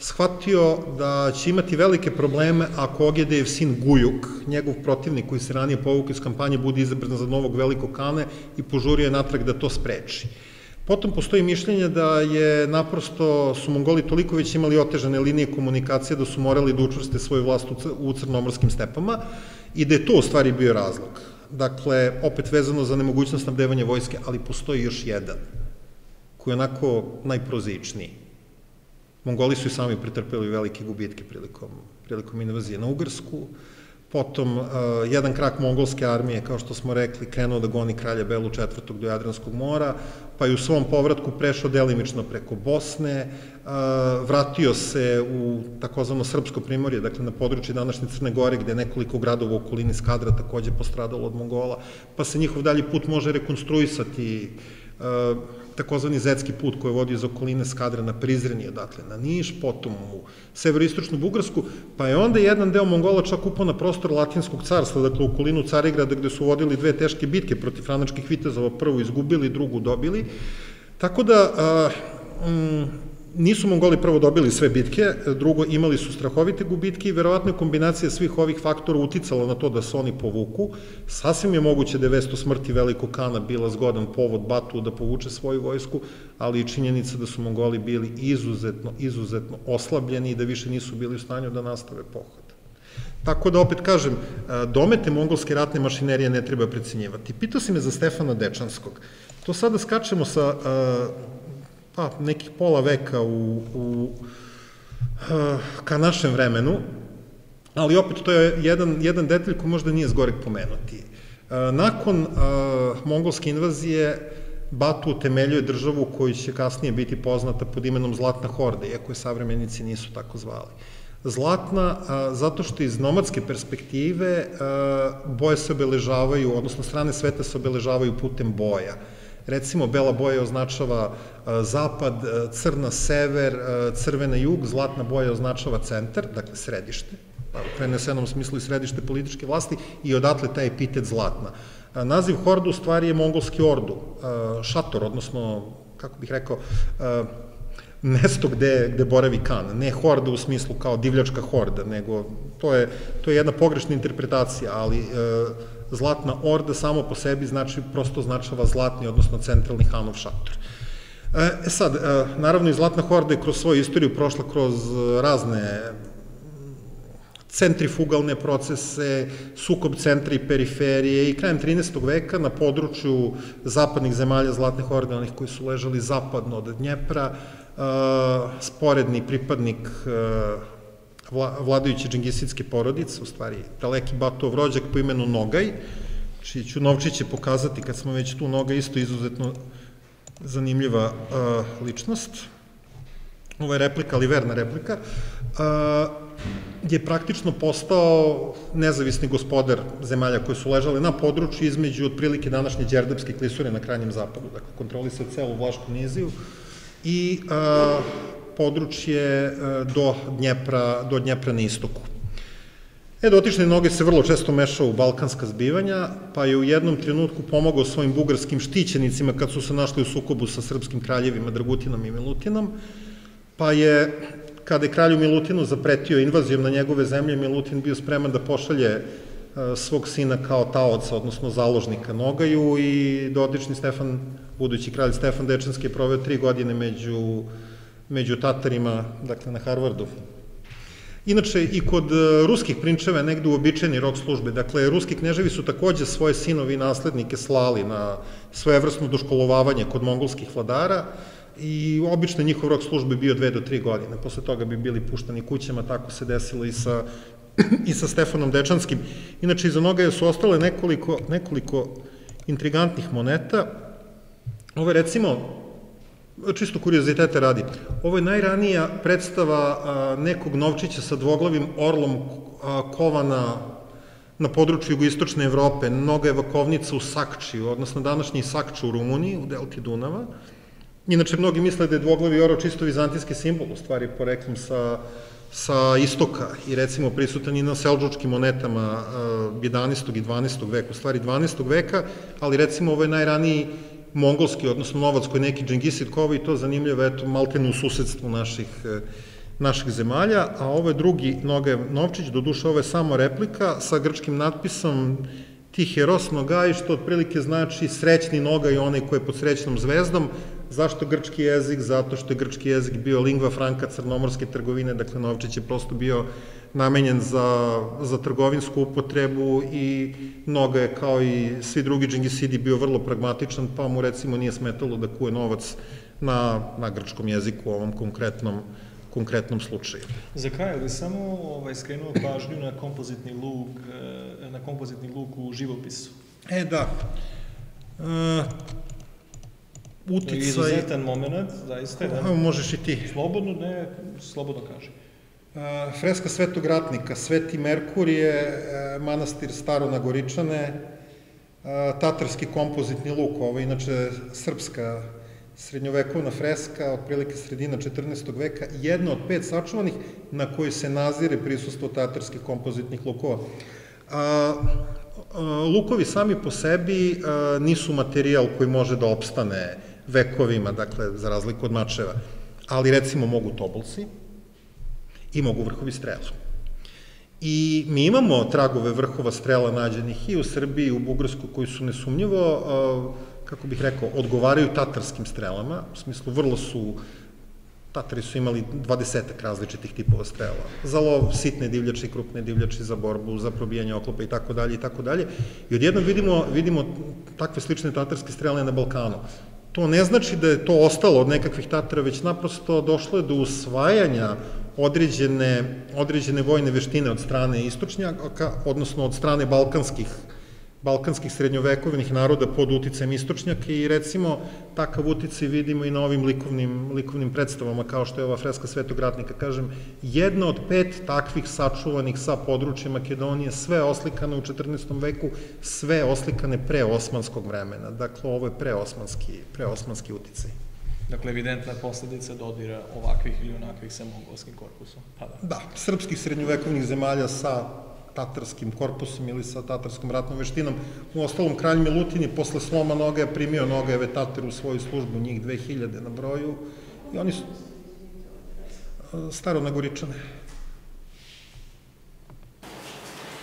shvatio da će imati velike probleme ako Ogedejev sin Gujuk, njegov protivnik koji se ranije povukao iz kampanje, bude izabran za novog velikog kane i požurio je natrag da to spreči. Potom postoji mišljenje da je naprosto su Mongoli toliko već imali otežane linije komunikacije da su morali da učvrste svoju vlast u crnomorskim stepama i da je to u stvari bio razlog. Dakle, opet vezano za nemogućnost snabdevanja vojske, ali postoji još jedan, koji je onako najprozičniji. Mongoli su i sami pretrpeli velike gubitke prilikom, prilikom invazije na Ugarsku, potom uh, jedan krak mongolske armije, kao što smo rekli, krenuo da goni kralja Belu IV. do Jadranskog mora, pa je u svom povratku prešao delimično preko Bosne, uh, vratio se u takozvano srpsko primorje, dakle na području današnje Crne Gore, gde nekoliko gradova u okolini Skadra takođe postradalo od Mongola, pa se njihov dalji put može rekonstruisati uh, takozvani zetski put koji vodi iz okoline Skadra na Prizrenje, dakle na Niš, potom u severoistočnu Bugarsku, pa je onda jedan deo Mongola čak upao na prostor Latinskog carstva, dakle u okolinu Carigrada gde su vodili dve teške bitke protiv franačkih vitezova, prvu izgubili, drugu dobili. Tako da, a, mm, nisu Mongoli prvo dobili sve bitke, drugo imali su strahovite gubitke i verovatno je kombinacija svih ovih faktora uticala na to da se oni povuku. Sasvim je moguće da je vesto smrti velikog kana bila zgodan povod Batu da povuče svoju vojsku, ali i činjenica da su Mongoli bili izuzetno, izuzetno oslabljeni i da više nisu bili u stanju da nastave pohod. Tako da opet kažem, domete mongolske ratne mašinerije ne treba precenjivati. Pitao si me za Stefana Dečanskog. To sada skačemo sa pa, nekih pola veka u, u ka našem vremenu, ali opet to je jedan, jedan detalj koji možda nije zgorek pomenuti. Nakon mongolske invazije Batu utemeljuje državu koju će kasnije biti poznata pod imenom Zlatna horda, iako je savremenici nisu tako zvali. Zlatna, a, zato što iz nomadske perspektive a, boje se obeležavaju, odnosno strane sveta se obeležavaju putem boja. Recimo, bela boja označava a, zapad, crna sever, crvena jug, zlatna boja označava centar, dakle središte, pa u prenesenom smislu i središte političke vlasti i odatle taj epitet zlatna. Naziv hordu u stvari je mongolski ordu, šator, odnosno, kako bih rekao, mesto gde, gde boravi kan, ne horda u smislu kao divljačka horda, nego to je, to je jedna pogrešna interpretacija, ali e, zlatna orda samo po sebi znači, prosto značava zlatni, odnosno centralni hanov šator. E, sad, e, naravno i Zlatna horda je kroz svoju istoriju prošla kroz razne centrifugalne procese, sukob centra i periferije i krajem 13. veka na području zapadnih zemalja Zlatne horde, onih koji su ležali zapadno od Dnjepra, sporedni pripadnik vladajuće džingisidske porodice, u stvari daleki Batov rođak po imenu Nogaj, čiji ću Novčiće pokazati kad smo već tu Nogaj, isto izuzetno zanimljiva ličnost. Ovo je replika, ali verna replika je praktično postao nezavisni gospodar zemalja koje su ležale na području između otprilike današnje Đerdapske klisure na krajnjem zapadu, dakle kontrolisao celu Vlašku niziju i područje a, do Dnjepra, do Dnjepra na istoku. E, dotične noge se vrlo često mešao u balkanska zbivanja, pa je u jednom trenutku pomogao svojim bugarskim štićenicima kad su se našli u sukobu sa srpskim kraljevima Dragutinom i Milutinom, pa je kada je kralju Milutinu zapretio invazijom na njegove zemlje, Milutin bio spreman da pošalje e, svog sina kao taoca, odnosno založnika Nogaju i dotični Stefan, budući kralj Stefan Dečanski je proveo tri godine među, među Tatarima, dakle na Harvardu. Inače, i kod e, ruskih prinčeva negde uobičajeni rok službe, dakle, ruski knježevi su takođe svoje sinovi i naslednike slali na svojevrsno doškolovavanje kod mongolskih vladara, i obično njihov rok službe bio dve do tri godine. Posle toga bi bili puštani kućama, tako se desilo i sa, [CLEARS THROAT] i sa Stefanom Dečanskim. Inače, iza noga su ostale nekoliko, nekoliko intrigantnih moneta. Ovo je recimo, čisto kuriozitete radi, ovo je najranija predstava nekog novčića sa dvoglavim orlom kovana na području jugoistočne Evrope, mnoga je vakovnica u Sakčiju, odnosno današnji Sakču u Rumuniji, u delti Dunava, Inače, mnogi misle da je dvoglavi oro čisto vizantijski simbol, u stvari poreklom sa, sa istoka i recimo prisutan i na selđučkim monetama 11. i 12. veka, u stvari 12. veka, ali recimo ovo je najraniji mongolski, odnosno novac koji neki džengisid kovi to zanimljivo, eto, maltenu u susedstvu naših, e, naših zemalja, a ovo je drugi Noge Novčić, do duše ovo je samo replika sa grčkim natpisom Tiheros Nogaj, što otprilike znači srećni noga i onaj koji je pod srećnom zvezdom, Zašto grčki jezik? Zato što je grčki jezik bio lingva franka crnomorske trgovine, dakle Novčić je prosto bio namenjen za, za trgovinsku upotrebu i mnoga je kao i svi drugi džingisidi bio vrlo pragmatičan, pa mu recimo nije smetalo da kuje novac na, na grčkom jeziku u ovom konkretnom konkretnom slučaju. Za kraj, ali samo ovaj, skrenuo pažnju na kompozitni luk, eh, na kompozitni luk u živopisu. E, da. E, uticaj... Izuzetan moment, zaista. Da, možeš i ti. Slobodno, ne, slobodno kaži. Freska Svetog ratnika, Sveti Merkur je uh, manastir Staro Nagoričane, uh, tatarski kompozitni luk, ovo je inače srpska srednjovekovna freska, otprilike sredina 14. veka, jedna od pet sačuvanih na koji se nazire prisustvo tatarskih kompozitnih lukova. Lukovi sami po sebi nisu materijal koji može da opstane vekovima, dakle, za razliku od mačeva. Ali, recimo, mogu tobolci i mogu vrhovi strela. I mi imamo tragove vrhova strela nađenih i u Srbiji i u Bugarsku koji su nesumnjivo, kako bih rekao, odgovaraju tatarskim strelama, u smislu vrlo su Tatari su imali dvadesetak različitih tipova strela. Za lov sitne divljače i krupne divljače, za borbu, za probijanje oklopa i tako dalje i tako dalje. I odjednom vidimo, vidimo takve slične tatarske strele na Balkanu. To ne znači da je to ostalo od nekakvih Tatara, već naprosto došlo je do usvajanja određene, određene vojne veštine od strane istočnjaka, odnosno od strane balkanskih balkanskih srednjovekovnih naroda pod uticajem istočnjaka i recimo takav uticaj vidimo i na ovim likovnim, likovnim predstavama kao što je ova freska Svetog ratnika. Kažem, jedna od pet takvih sačuvanih sa područja Makedonije, sve oslikane u 14. veku, sve oslikane pre osmanskog vremena. Dakle, ovo je preosmanski, preosmanski uticaj. Dakle, evidentna posledica dodira ovakvih ili onakvih sa mongolskim korpusom. Pa da. da, srpskih srednjovekovnih zemalja sa tatarskim korpusom ili sa tatarskom ratnom veštinom. U ostalom, kralj Milutin je posle sloma noga je primio nogajeve tatar u svoju službu, njih 2000 na broju, i oni su e, staro nagoričane.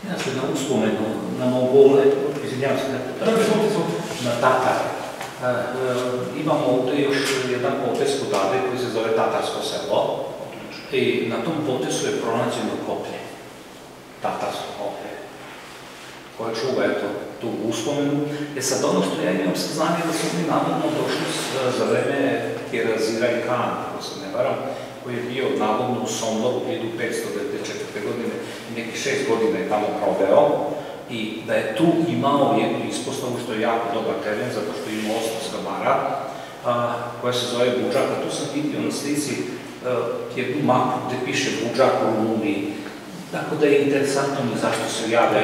Ja se na uspomenu na Mongole, izvinjavam se, da, na Tatar. E, e, imamo ovde još jedan potes kod koji se zove Tatarsko selo i na tom potesu je pronađeno koplje tatarsko opre, koje čuva eto, tu uspomenu. E sad ono što ja imam saznanje da su mi navodno došli za vreme Kirazira i Khan, ako se ne varam, koji je bio navodno u Somboru 1594. godine i nekih šest godina je tamo proveo i da je tu imao jednu ispostavu što je jako dobar teren, zato što ima osnovska bara, a, koja se zove Buđak, a tu sam vidio na slici a, jednu mapu gde piše Buđak u Rumuniji, Tako da je interesantno mi zašto se javlja.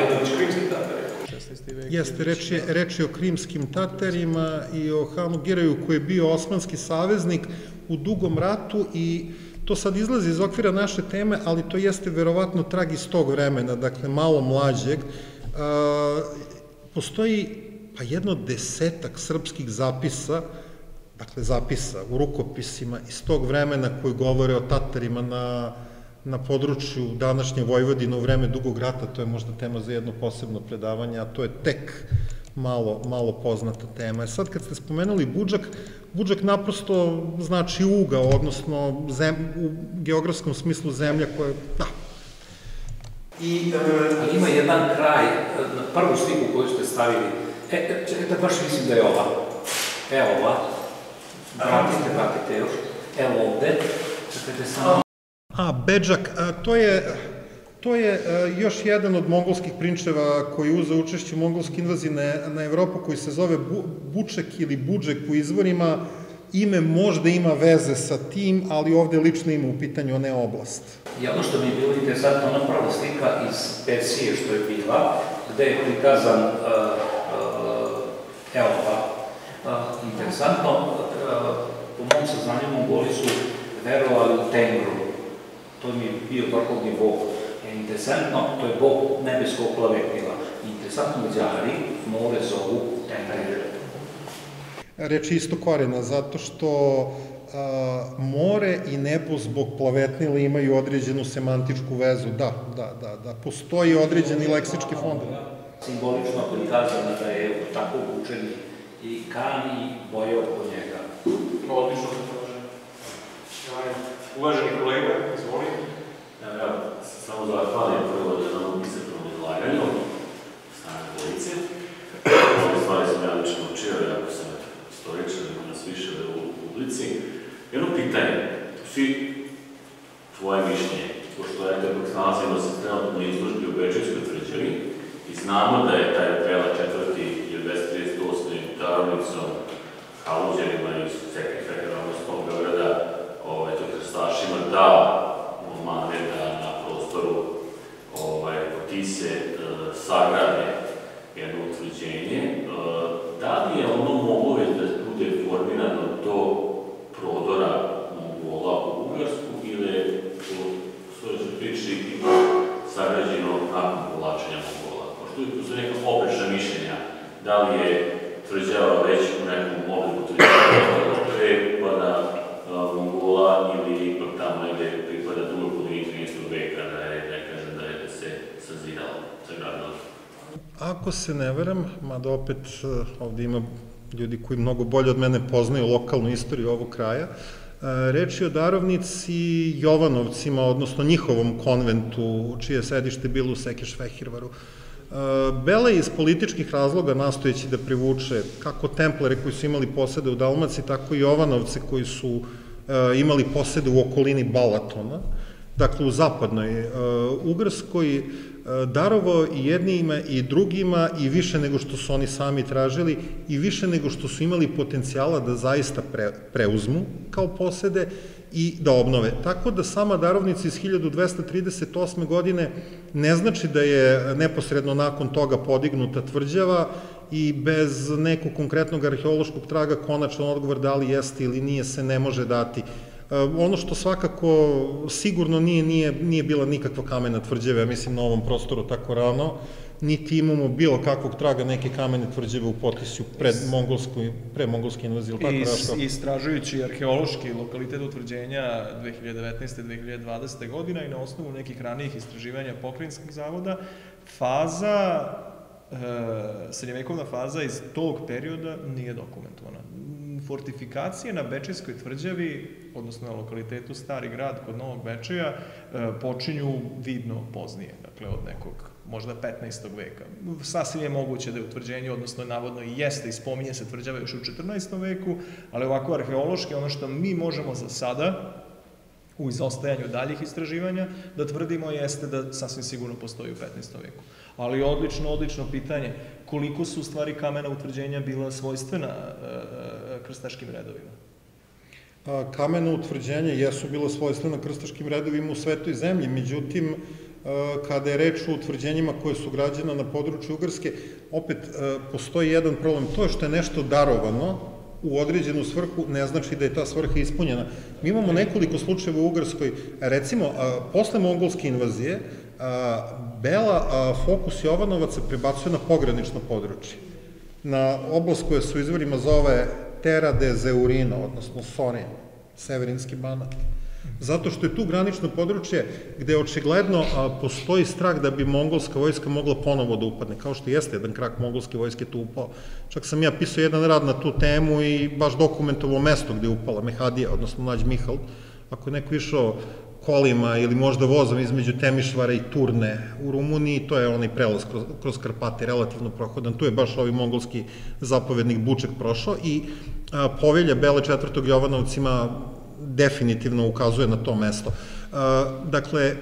Jeste, reč je, reč je o krimskim Tatarima i o Hanu Giraju koji je bio osmanski saveznik u dugom ratu i to sad izlazi iz okvira naše teme, ali to jeste verovatno trag iz tog vremena, dakle malo mlađeg. Postoji pa jedno desetak srpskih zapisa, dakle zapisa u rukopisima iz tog vremena koji govore o Tatarima na na području današnje Vojvodine u vreme dugog rata, to je možda tema za jedno posebno predavanje, a to je tek malo, malo poznata tema. E sad kad ste spomenuli Budžak, Budžak naprosto znači uga, odnosno zem, u geografskom smislu zemlja koja, da, I e, ima jedan kraj, na prvu sliku koju ste stavili, e, e čekajte, baš mislim da je ova. Evo ova. Vratite, vratite još. Evo ovde. Čekajte samo. A, Beđak, a, to je, to je a, još jedan od mongolskih prinčeva koji uze učešće u mongolskoj invaziji na, na Evropu koji se zove Bu, Buček ili Budžek u izvorima. Ime možda ima veze sa tim, ali ovde lično ima u pitanju, ne oblast. I ono što mi je bilo interesantno, ona prva slika iz Persije što je bila, gde je prikazan, uh, uh, evo pa, uh, interesantno, po mom saznanju Mongoli su verovali u Tengru, to mi je bio vrhovni bog. E, interesantno, to je bog nebeskog plavetila. Interesantno, Mađari more zovu Tengar. Reč je isto korena, zato što a, more i nebo zbog plavetnila imaju određenu semantičku vezu. Da, da, da, da. Postoji određeni leksički fond. Simbolično prikazano da je tako učeni i kan i boje oko njega. Odlično se kaže. Uvaženi kolega, izvoli. Ja, samo zahvalim prvo da nam iscrpnom izlaganju strane dvojice. Ove stvari sam ja lično učio, jako sam istoričan, ima nas više u publici. Jedno pitanje, svi tvoje mišljenje, pošto ja tebog nalazimo se trenutno na izložbi u Bečevskoj tvrđavi i znamo da je taj Prela četvrti 1938. darovnicom Haluđerima iz Sekre Fekera, odnosno Beograda, ovaj, to krstašima dao mane da na prostoru ovaj, Otise e, sagrade jedno utvrđenje. E, da li je ono moglo da bude formirano do prodora Mongola u Ugarsku ili je u svojoj priči sagrađeno nakon povlačenja Mongola? Pošto je su neka oprečna mišljenja, da li je tvrđava već u nekom obliku tvrđava pre, pa da Mongola ili ipak tamo negde pripada drugoj polovini 13. veka da je, ne da kažem, da je se sazidala, sagradila. Ako se ne veram, mada opet ovde ima ljudi koji mnogo bolje od mene poznaju lokalnu istoriju ovog kraja, Reč je o darovnici Jovanovcima, odnosno njihovom konventu, čije sedište bilo u Sekeš Fehirvaru. Eh, Bele iz političkih razloga nastojeći da privuče kako templare koji su imali posede u Dalmaci, tako i Jovanovce koji su uh, imali posede u okolini Balatona, dakle u zapadnoj Ugrskoj, darovao i jednima i drugima i više nego što su oni sami tražili i više nego što su imali potencijala da zaista pre, preuzmu kao posede i da obnove. Tako da sama darovnica iz 1238. godine ne znači da je neposredno nakon toga podignuta tvrđava i bez nekog konkretnog arheološkog traga konačan odgovor da li jeste ili nije se ne može dati. E, ono što svakako sigurno nije, nije, nije bila nikakva kamena tvrđave, ja mislim na ovom prostoru tako rano, niti imamo bilo kakvog traga neke kamene tvrđave u potisju pred, mongolsku, pre mongolske invazije, tako Is, Istražujući arheološki lokalitet utvrđenja 2019. 2020. godina i na osnovu nekih ranijih istraživanja pokrajinskih zavoda, faza e, srednjevekovna faza iz tog perioda nije dokumentovana. Fortifikacije na Bečejskoj tvrđavi, odnosno na lokalitetu Stari grad kod Novog Bečeja, e, počinju vidno poznije, dakle od nekog možda 15. veka. Sasvim je moguće da je utvrđenje, odnosno navodno i jeste, i spominje se tvrđava još u 14. veku, ali ovako arheološki, ono što mi možemo za sada, u izostajanju daljih istraživanja, da tvrdimo jeste da sasvim sigurno postoji u 15. veku. Ali odlično, odlično pitanje, koliko su u stvari kamena utvrđenja bila svojstvena e, e, krstaškim redovima? Kamena utvrđenja jesu bila svojstvena krstaškim redovima u svetoj zemlji, međutim, kada je reč o utvrđenjima koje su građena na području Ugrske, opet postoji jedan problem, to je što je nešto darovano u određenu svrhu, ne znači da je ta svrha ispunjena. Mi imamo nekoliko slučajeva u Ugrskoj, recimo, posle mongolske invazije, Bela fokus Jovanovaca prebacuje na pogranično područje, na oblast koja su izvorima zove Terra de Zeurino, odnosno Sorin, severinski banat zato što je tu granično područje gde očigledno a, postoji strah da bi mongolska vojska mogla ponovo da upadne, kao što jeste jedan krak mongolske vojske tu upao. Čak sam ja pisao jedan rad na tu temu i baš dokumentovo mesto gde je upala Mehadija, odnosno Nađ Mihal. Ako je neko išao kolima ili možda vozom između Temišvara i Turne u Rumuniji, to je onaj prelaz kroz, kroz Karpate, relativno prohodan. Tu je baš ovi mongolski zapovednik Buček prošao i a, povelja Bele četvrtog Jovanovcima definitivno ukazuje na to mesto. E, dakle,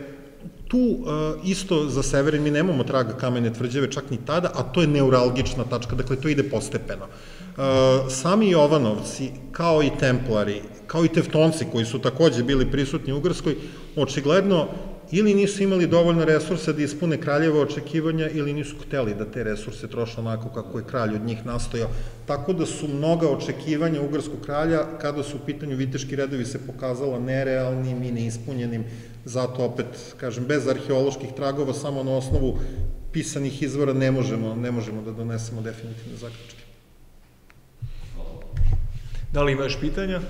tu e, isto za Severin mi nemamo traga kamene tvrđave čak ni tada, a to je neuralgična tačka, dakle to ide postepeno. E, sami Jovanovci, kao i Templari, kao i Tevtonci koji su takođe bili prisutni u Ugrskoj, očigledno ili nisu imali dovoljno resursa da ispune kraljeva očekivanja ili nisu hteli da te resurse troše onako kako je kralj od njih nastojao. Tako da su mnoga očekivanja ugarskog kralja, kada su u pitanju viteški redovi, se pokazala nerealnim i neispunjenim. Zato opet, kažem, bez arheoloških tragova, samo na osnovu pisanih izvora ne možemo, ne možemo da donesemo definitivne zaključke. Da li ima još pitanja?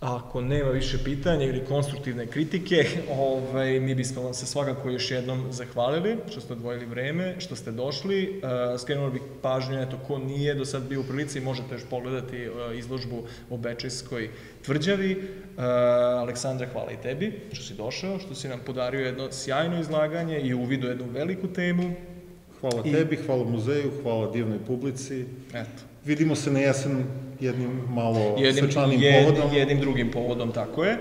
Ako nema više pitanja ili konstruktivne kritike, [LAUGHS] ovaj, mi bismo vam se svakako još jednom zahvalili što ste odvojili vreme, što ste došli. Uh, skrenuo bih pažnju, eto, ko nije do sad bio u prilici, možete još pogledati uh, izložbu o Bečejskoj tvrđavi. Uh, Aleksandra, hvala i tebi što si došao, što si nam podario jedno sjajno izlaganje i uvidu jednu veliku temu. Hvala I... tebi, hvala muzeju, hvala divnoj publici. Eto. Vidimo se na jesen jednim malo jednim, svečanim jed, povodom. Jednim drugim povodom, tako je.